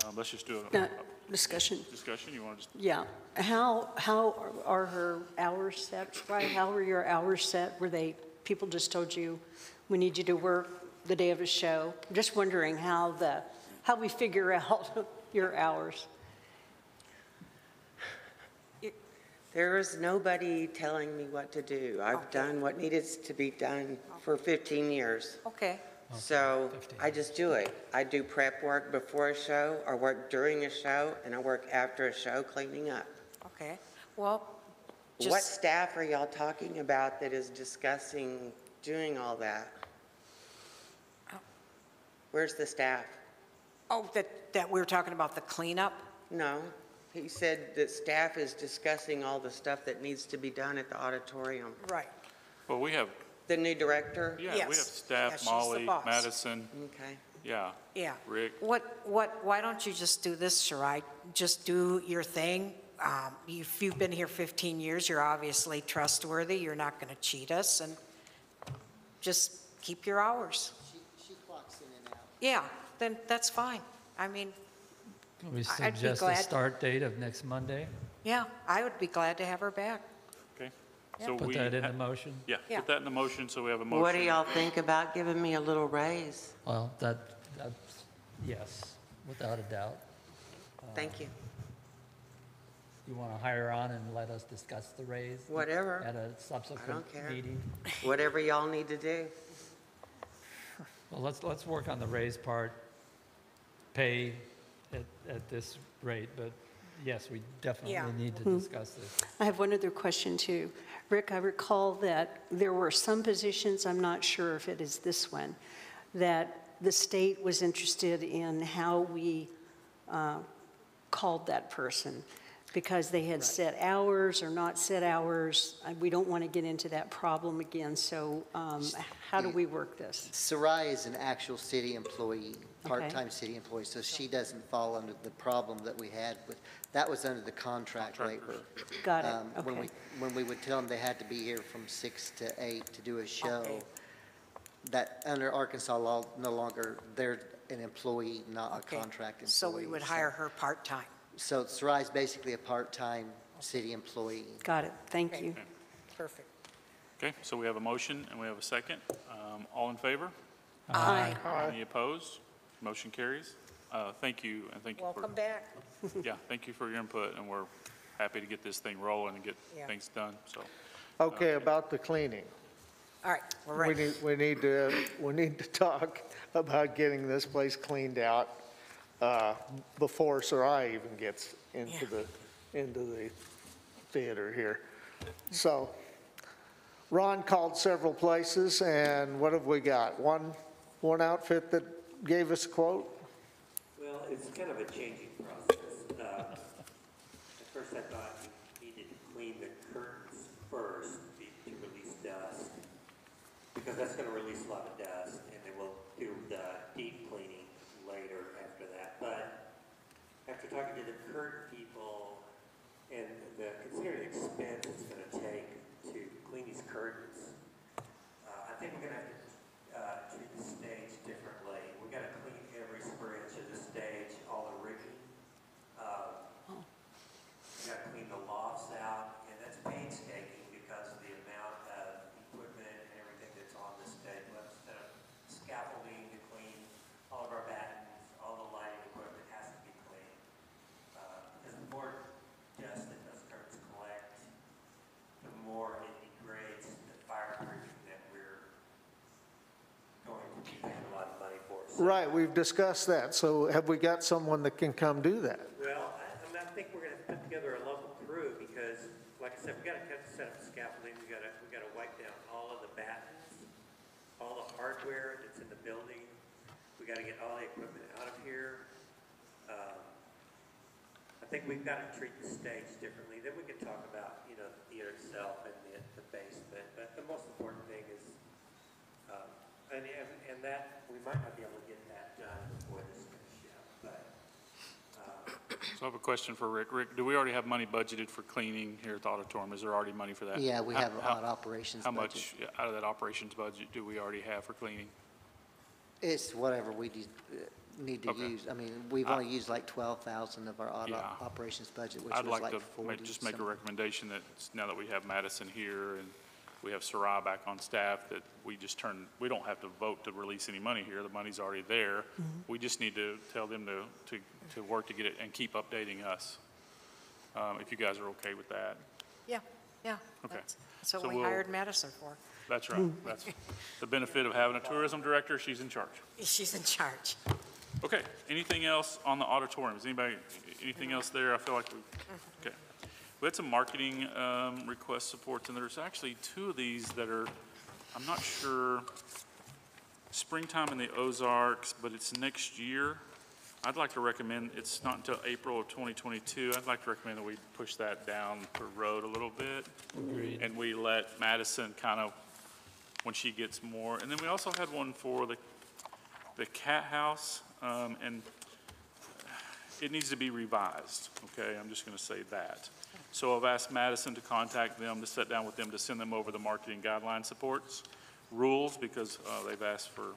Um, Let's just do Uh, a Discussion, discussion. You want to just, yeah. How, how are her hours set, right? How were your hours set? Were they, people just told you, we need you to work the day of a show? I'm just wondering how the, how we figure out your hours. There was nobody telling me what to do. I've done what needed to be done for 15 years. Okay, So I just do it. I do prep work before a show, or work during a show, and I work after a show cleaning up. okay. Well, What staff are y'all talking about that is discussing doing all that? Oh. Where's the staff? oh, that, that we were talking about the cleanup? No, he said that staff is discussing all the stuff that needs to be done at the auditorium. Right. well, we have, The new director? yeah, we have Yes. Yeah, staff, she's the Molly, boss. Madison, Okay. yeah, Yeah. Rick. What, what, why don't you just do this, Shirai? Just do your thing. Um, If you've been here 15 years, you're obviously trustworthy, you're not going to cheat us, and just keep your hours. She she clocks in and out. Yeah, then that's fine. I mean, Can we I'd be suggest a glad- start date of next Monday? yeah, I would be glad to have her back. Okay. So Put we that in ha- the motion? Yeah, Yeah. put that in the motion, so we have a motion. What do y'all think about giving me a little raise? Well, that, that's, yes, without a doubt. Thank um, you. you want to hire on and let us discuss the raise? Whatever. At a subsequent care. meeting? Whatever y'all need to do. Well, let's, let's work on the raise part, pay at, at this rate, but yes, we definitely Yeah. need to discuss this. I have one other question too. Rick, I recall that there were some positions, I'm not sure if it is this one, that the state was interested in how we uh, called that person because they had set hours or not set hours. and We don't want to get into that problem again, so um, how do we work this? Sarai is an actual city employee, Okay. Part-time city employee, so she doesn't fall under the problem that we had with, that was under the contract labor. Got it, Um, When okay. we, when we would tell them they had to be here from six to eight to do a show, Okay. that under Arkansas law, no longer, they're an employee, not a Okay. contract employee. So we would hire her part-time. So Sarai's basically a part-time city employee. Got it, thank you. Perfect. Okay, so we have a motion and we have a second. Um, All in favor? Aye. Any opposed? Motion carries. Uh, Thank you, and thank you for. Welcome back. Yeah, thank you for your input, and we're happy to get this thing rolling and get Yeah. things done, so. Okay, about the cleaning. All right, we're We ready. need, we need to, we need to talk about getting this place cleaned out uh, before Sarai even gets into Yeah. the, into the theater here. So Ron called several places, and what have we got? One, one outfit that gave us a quote? Well, it's kind of a changing process. Uh, At first, I thought we needed to clean the curtains first to release dust, because that's going to release a lot of dust, and then we'll do the deep cleaning later after that. But after talking to the curtain people and the considering the expense it's to take to clean these curtains, uh, I think we're going to have to uh, treat the stage differently. We got to clean every square inch of the stage, all the rigging. Uh, We got to clean the lofts out, and that's painstaking because of the amount of equipment and everything that's on the stage. We have a set of scaffolding to clean, all of our battens, all the lighting equipment has to be cleaned. Uh, Because the more dust that those curtains collect, the more it degrades the fireproofing that we're going to be paying a lot of money for. So- Right, we've discussed that. So have we got someone that can come do that? Well, I, I mean, I think we're gonna put together a local crew because, like I said, we've gotta cut, set up scaffolding, we gotta, we gotta wipe down all of the battens, all the hardware that's in the building. We've gotta get all the equipment out of here. Um, I think we've gotta treat the stage differently. Then we can talk about, you know, the theater itself and the, the basement. But the most important thing is, um, and, and, and that, we might not be able to get that done before this next show, but, um, So I have a question for Rick. Rick, do we already have money budgeted for cleaning here at the auditorium? Is there already money for that? Yeah, we How- have how- an operations How budget. much out of that operations budget do we already have for cleaning? It's whatever we de- need to Okay. use. I mean, we've I- only used like 12,000 of our auto- Yeah. operations budget, which I'd was like like to 40. make- just make a recommendation that s- now that we have Madison here and we have Sarai back on staff, that we just turn, we don't have to vote to release any money here. The money's already there. Mm-hmm. We just need to tell them to, to, to work to get it and keep updating us. Um, If you guys are okay with that. Yeah, yeah. Okay. that's- That's what So we we'll- hired Madison for. That's right. Mm. That's the benefit of having a tourism director. She's in charge. She's in charge. Okay, anything else on the auditorium? Is anybody, anything else there? I feel like we, mm-hmm. okay. We had some marketing um, request supports, and there's actually two of these that are, I'm not sure, springtime in the Ozarks, but it's next year. I'd like to recommend, it's not until April of 2022. I'd like to recommend that we push that down the road a little bit. Agreed. And we let Madison kind of, when she gets more, and then we also had one for the, the cat house, um, and it needs to be revised, okay? I'm just gonna say that. So I've asked Madison to contact them, to sit down with them, to send them over the marketing guideline supports, rules, because, uh, they've asked for,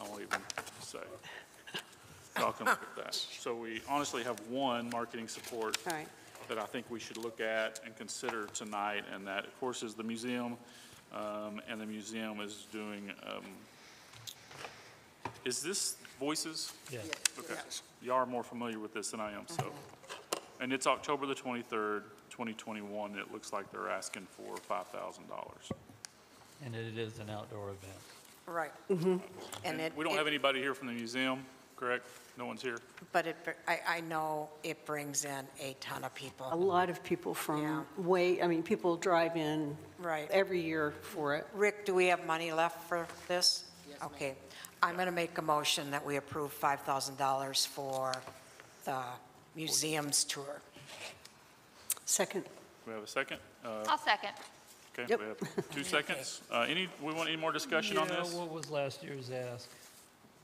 I won't even say. Y'all can look at that. So we honestly have one marketing support All right. that I think we should look at and consider tonight, and that, of course, is the museum. Um, and the museum is doing, um, is this Voices? Yes. Okay. Y'all are more familiar with this than I am, so. And it's October the 23rd, 2021. It looks like they're asking for $5,000. And it is an outdoor event. Right. Mm-hmm. And it. We don't it- have anybody here from the museum, correct? No one's here? But it, I, I know it brings in a ton of people. A lot of people Yeah. from way, I mean, people drive in Right. every year for it. Rick, do we have money left for this? Yes, Okay. I'm going to make a motion that we approve $5,000 for the museum's tour. Second, We have a second? Uh, I'll second. Okay, Yep. we have two seconds. Uh, Any, we want any more discussion on this? what was last year's ask?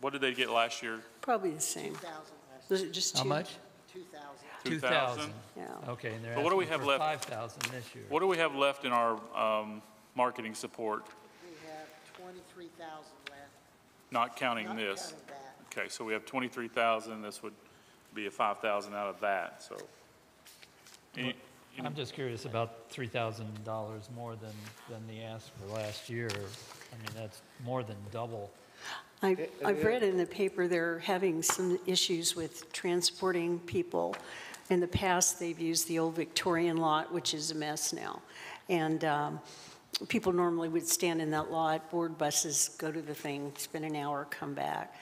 What did they get last year? probably the same. Was it just two? How much? 2,000? 2,000? Yeah. Okay, and they're But what do we asking have for left? 5,000 this year. What do we have left in our um, marketing support, We have 23,000 left. not counting Not this? counting that. Okay, so we have 23,000, this would be a 5,000 out of that, so. Any- any- I'm just curious about $3,000 more than, than the ask for last year. I mean, that's more than double. I- I've read in the paper they're having some issues with transporting people. In the past, they've used the old Victorian lot, which is a mess now. And um, people normally would stand in that lot, board buses, go to the thing, spend an hour, come back.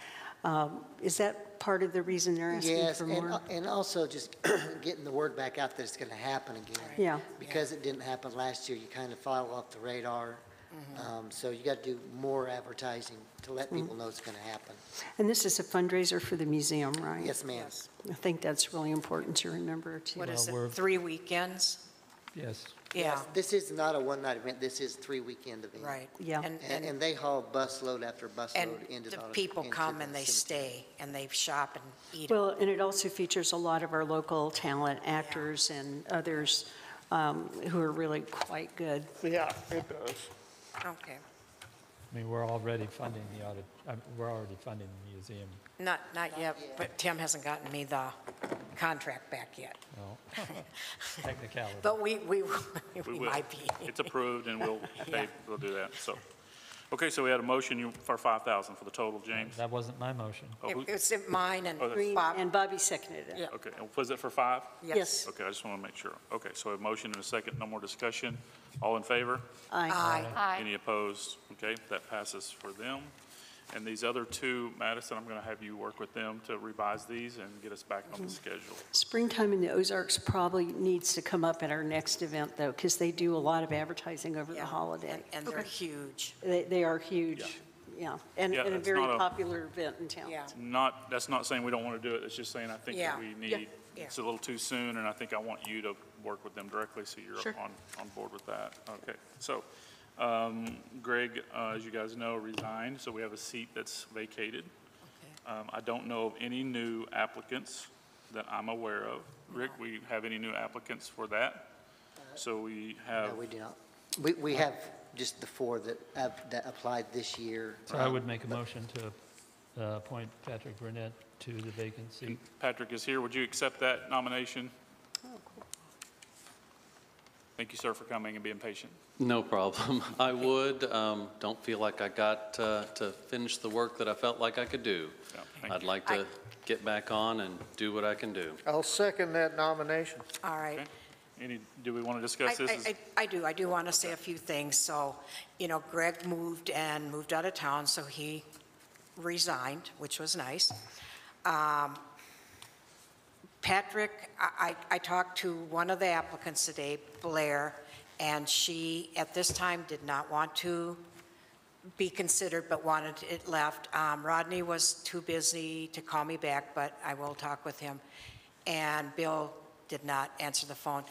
Um, Is that part of the reason they're asking Yes, for and, more? uh, and also just getting the word back out that it's going to happen again. Yeah. Because it didn't happen last year, you kind of fall off the radar. Mm-hmm. Um, So you got to do more advertising to let Mm. people know it's going to happen. And this is a fundraiser for the museum, right? Yes, ma'am. I think that's really important to remember, too. What is Well, we're- it, three weekends? Yes. Yeah, This is not a one-night event, this is three weekend event. right. Yeah. And, And, and, and they haul busload after busload and into the. the people into come the and they cemetery. stay, and they shop and eat. Well, and it also features a lot of our local talent, actors and others um, who are really quite good. Yeah, it does. Okay. I mean, we're already funding the audit, uh, we're already funding the museum. Not, not yet, but Tim hasn't gotten me the contract back yet. Well, technicality. But we, we, We we will. might be. It's approved, and we'll Yeah. we'll do that, so. Okay, so we had a motion you- for 5,000 for the total, James? That wasn't my motion. Oh, who- It- It's mine and Oh, that's- Green Bob. and Bobby seconded it. Yeah. Okay, and was it for five? Yes. Okay, I just want to make sure. Okay, so a motion and a second, no more discussion. All in favor? Aye. Aye. Aye. Any opposed? Okay, that passes for them. And these other two, Madison, I'm going to have you work with them to revise these and get us back on the mm-hmm. schedule. Springtime in the Ozarks probably needs to come up at our next event, though, because they do a lot of advertising over the Yeah, holiday. and- And they're huge. They, they are huge, yeah, and Yeah, and a it's very not a- popular event in town. Yeah. Not, that's not saying we don't want to do it, it's just saying I think that Yeah. we Yeah. need, Yeah. it's a little too soon, and I think I want you to work with them directly, so you're Sure. on, on board with that. Okay, so um, Greg, uh, as you guys know, resigned, so we have a seat that's vacated. Um, I don't know of any new applicants that I'm aware of. Rick, we have any new applicants for that? So we have, No, we do not. We, we have just the four that, have- that applied this year. So I would make a motion to uh, appoint Patrick Burnett to the vacancy. Patrick is here, would you accept that nomination? Thank you, sir, for coming and being patient. No problem. I would. um, Don't feel like I got uh, to finish the work that I felt like I could do. Yeah, thank I'd you. like I- to get back on and do what I can do. I'll second that nomination. All right. Okay. Any, do we want to I, discuss this? I, I I do, I do want to say a few things. So, you know, Greg moved and moved out of town, so he resigned, which was nice. Um, Patrick, I, I talked to one of the applicants today, Blair, and she, at this time, did not want to be considered, but wanted it left. Um, Rodney was too busy to call me back, but I will talk with him. And Bill did not answer the phone.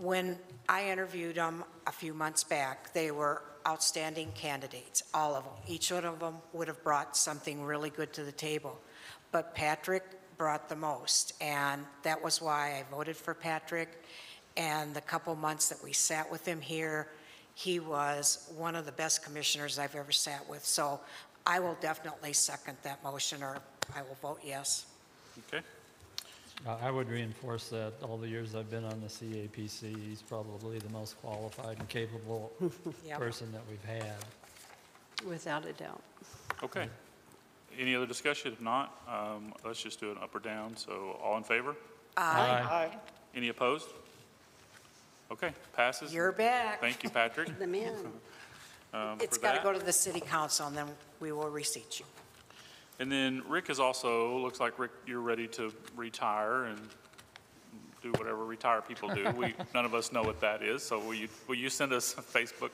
When I interviewed them a few months back, they were outstanding candidates, all of them. Each one of them would have brought something really good to the table. But Patrick brought the most, and that was why I voted for Patrick. And the couple months that we sat with him here, he was one of the best commissioners I've ever sat with. So I will definitely second that motion, or I will vote yes. Okay, I I would reinforce that all the years I've been on the CAPC, he's probably the most qualified and capable Yep. person that we've had. Without a doubt. okay. Any other discussion? If not, um, let's just do an up or down. So all in favor? Aye. Any opposed? Okay, passes. You're back. Thank you, Patrick, The man. um, It's for got to that. go to the city council, and then we will reseat you. And then Rick is also, looks like Rick, you're ready to retire and do whatever retired people do. We, none of us know what that is, so will you, will you send us Facebook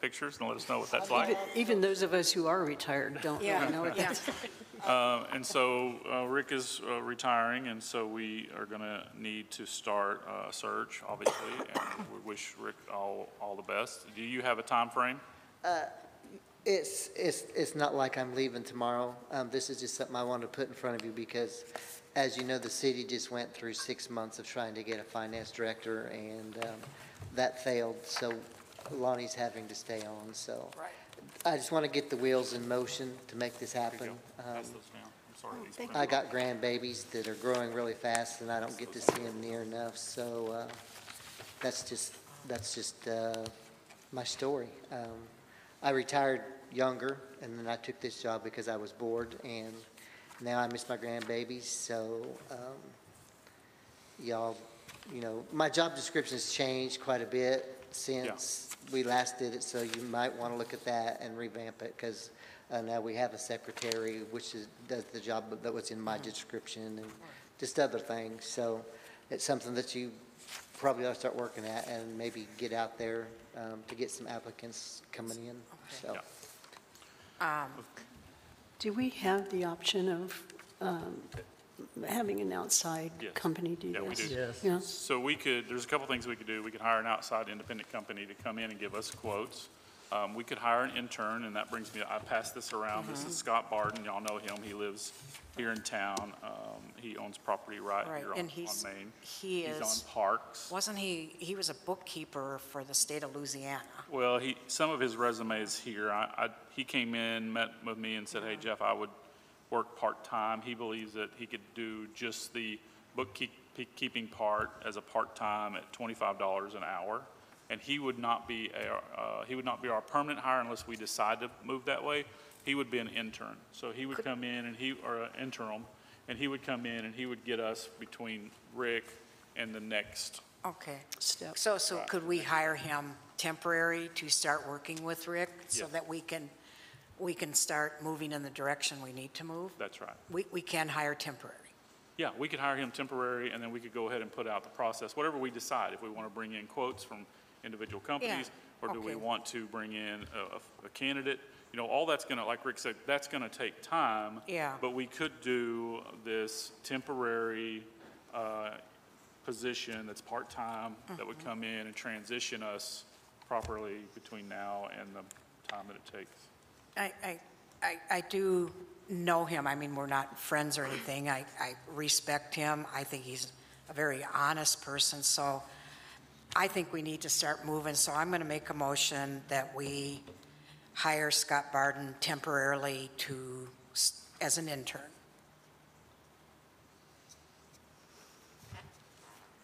pictures and let us know what that's like? Even- Even those of us who are retired don't Yeah, really know what yeah. that's. Uh, And so uh, Rick is uh, retiring, and so we are going to need to start a search, obviously, and we wish Rick all, all the best. Do you have a time frame? It's, it's, it's not like I'm leaving tomorrow. Um, this is just something I wanted to put in front of you because, as you know, the city just went through six months of trying to get a finance director and, um, that failed, so Lonnie's having to stay on, so. Right. I just want to get the wheels in motion to make this happen. Um, Pass those down. I'm sorry. these thank went- I got grandbabies that are growing really fast and I don't get to see them near enough, so, uh, that's just, that's just, uh, my story. Um, I retired younger and then I took this job because I was bored and now I miss my grandbabies, so, um, y'all, you know, my job description's changed quite a bit since we last did it, so you might want to look at that and revamp it, because uh, now we have a secretary, which is, does the job that was in my description, and just other things, so it's something that you probably ought to start working at, and maybe get out there um, to get some applicants coming in, so. Yeah. Um, Do we have the option of um, having an outside Yes. company do this? Yeah, we do. Yes. Yeah. So we could, there's a couple things we could do. We could hire an outside independent company to come in and give us quotes. Um, We could hire an intern, and that brings me, I passed this around. This is Scott Barden. Y'all know him. He lives here in town. Um, He owns property right Right, here on and on he's- Main. he He's is- on Parks. Wasn't he, he was a bookkeeper for the state of Louisiana? Well, he, some of his resume is here. I, I, he came in, met with me and said, hey, Jeff, I would work part-time. He believes that he could do just the bookkeeping part as a part-time at twenty-five dollars an hour. And he would not be, a- uh, he would not be our permanent hire unless we decide to move that way. He would be an intern. So he would come in and he, or an interim, and he would come in and he would get us between Rick and the next Okay. Step. So, so could we hire him temporary to start working with Rick? So Yes. that we can, we can start moving in the direction we need to move? That's right. We, we can hire temporary. Yeah, we could hire him temporary, and then we could go ahead and put out the process, whatever we decide, if we want to bring in quotes from individual companies, or do we okay. want to bring in a, a- a candidate? You know, all that's going to, like Rick said, that's going to take time. Yeah. But we could do this temporary uh, position that's part-time, that would come in and transition us properly between now and the time that it takes. I, I, I, I do know him. I mean, we're not friends or anything. I, I respect him. I think he's a very honest person, so I think we need to start moving. So I'm going to make a motion that we hire Scott Barden temporarily to, as an intern.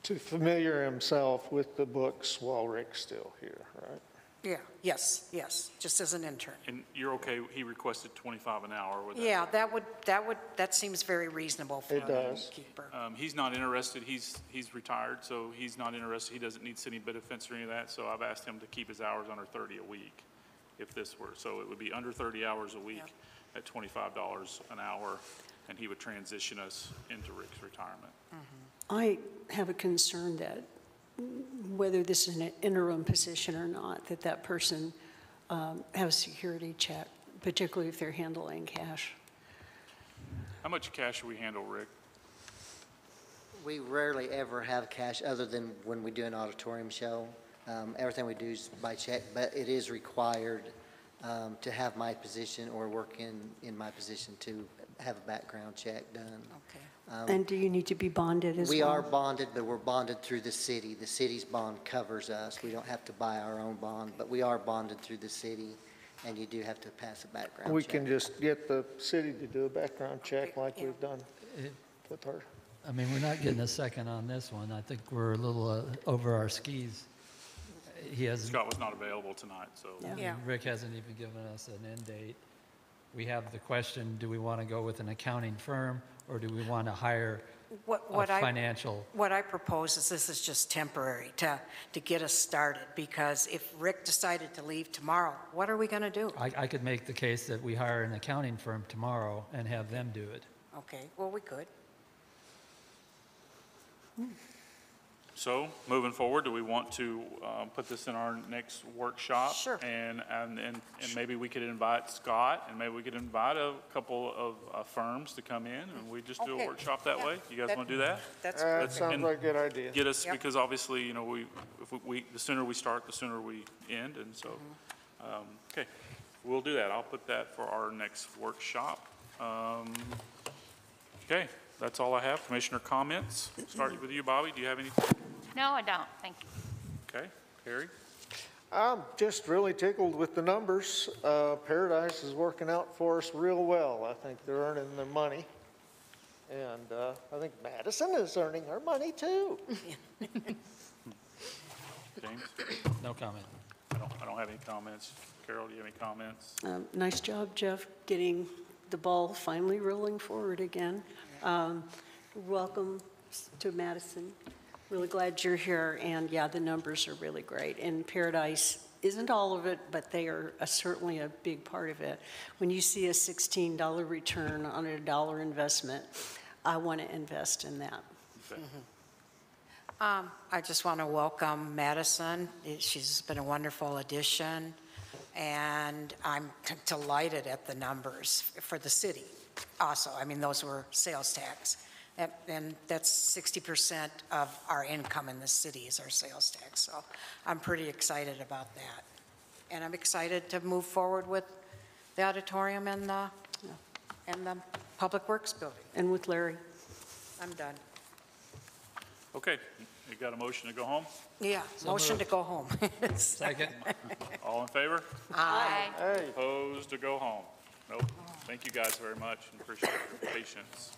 To familiar himself with the books while Rick's still here, right? Yeah, yes, yes, just as an intern. And you're okay, he requested 25 an hour with that? Yeah, that would, that would, that seems very reasonable for It an does. innkeeper. Um, he's not interested, he's, he's retired, so he's not interested, he doesn't need city benefits or any of that, so I've asked him to keep his hours under thirty a week, if this were, so it would be under thirty hours a week at twenty-five dollars an hour, and he would transition us into Rick's retirement. I have a concern that whether this is an interim position or not, that that person um, have a security check, particularly if they're handling cash. How much cash do we handle, Rick? We rarely ever have cash other than when we do an auditorium show. Um, Everything we do is by check, but it is required um, to have my position or work in, in my position to have a background check done. Okay. Um, And do you need to be bonded as well? We are bonded, but we're bonded through the city. The city's bond covers us. We don't have to buy our own bond, but we are bonded through the city, and you do have to pass a background check. We can just get the city to do a background check like Yeah. we've done It- with her. I mean, we're not getting a second on this one. I think we're a little uh, over our skis. He hasn't, Scott was not available tonight, so. Yeah. Yeah. Rick hasn't even given us an end date. We have the question, do we want to go with an accounting firm, or do we want to hire What, a what I. financial, What I propose is this is just temporary to, to get us started, because if Rick decided to leave tomorrow, what are we going to do? I, I could make the case that we hire an accounting firm tomorrow and have them do it. Okay, well, we could. Hmm. So, moving forward, do we want to um, put this in our next workshop? Sure. And, and, and and maybe we could invite Scott, and maybe we could invite a couple of uh, firms to come in, and we just do a workshop that Yeah. way? You guys That- want to do that? That's That perfect. sounds And like a good idea. Get us, Yep. because obviously, you know, we, if we- we, the sooner we start, the sooner we end, and so, um, okay, we'll do that. I'll put that for our next workshop. Um, Okay, that's all I have. Commissioner comments? Start with you, Bobby. Do you have anything? No, I don't, thank you. Okay, Harry? I'm just really tickled with the numbers. Uh, Paradise is working out for us real well. I think they're earning their money. And uh, I think Madison is earning her money too. James? No comment. I don't, I don't have any comments. Carol, do you have any comments? Um, Nice job, Jeff, getting the ball finally rolling forward again. Um, Welcome to Madison. Really glad you're here, and yeah, the numbers are really great. And Paradise isn't all of it, but they are a- certainly a big part of it. When you see a $16 return on a dollar investment, I want to invest in that. Okay. Um, I just want to welcome Madison. She's been a wonderful addition, and I'm delighted at the numbers for the city also. I mean, those were sales tax. And- And that's 60% of our income in the city is our sales tax, so I'm pretty excited about that. And I'm excited to move forward with the auditorium and the, and the Public Works building. And with Larry. I'm done. Okay, you got a motion to go home? Yeah, motion to go home. Second? All in favor? Aye. Hey. Opposed to go home? Nope. Thank you guys very much and appreciate your patience.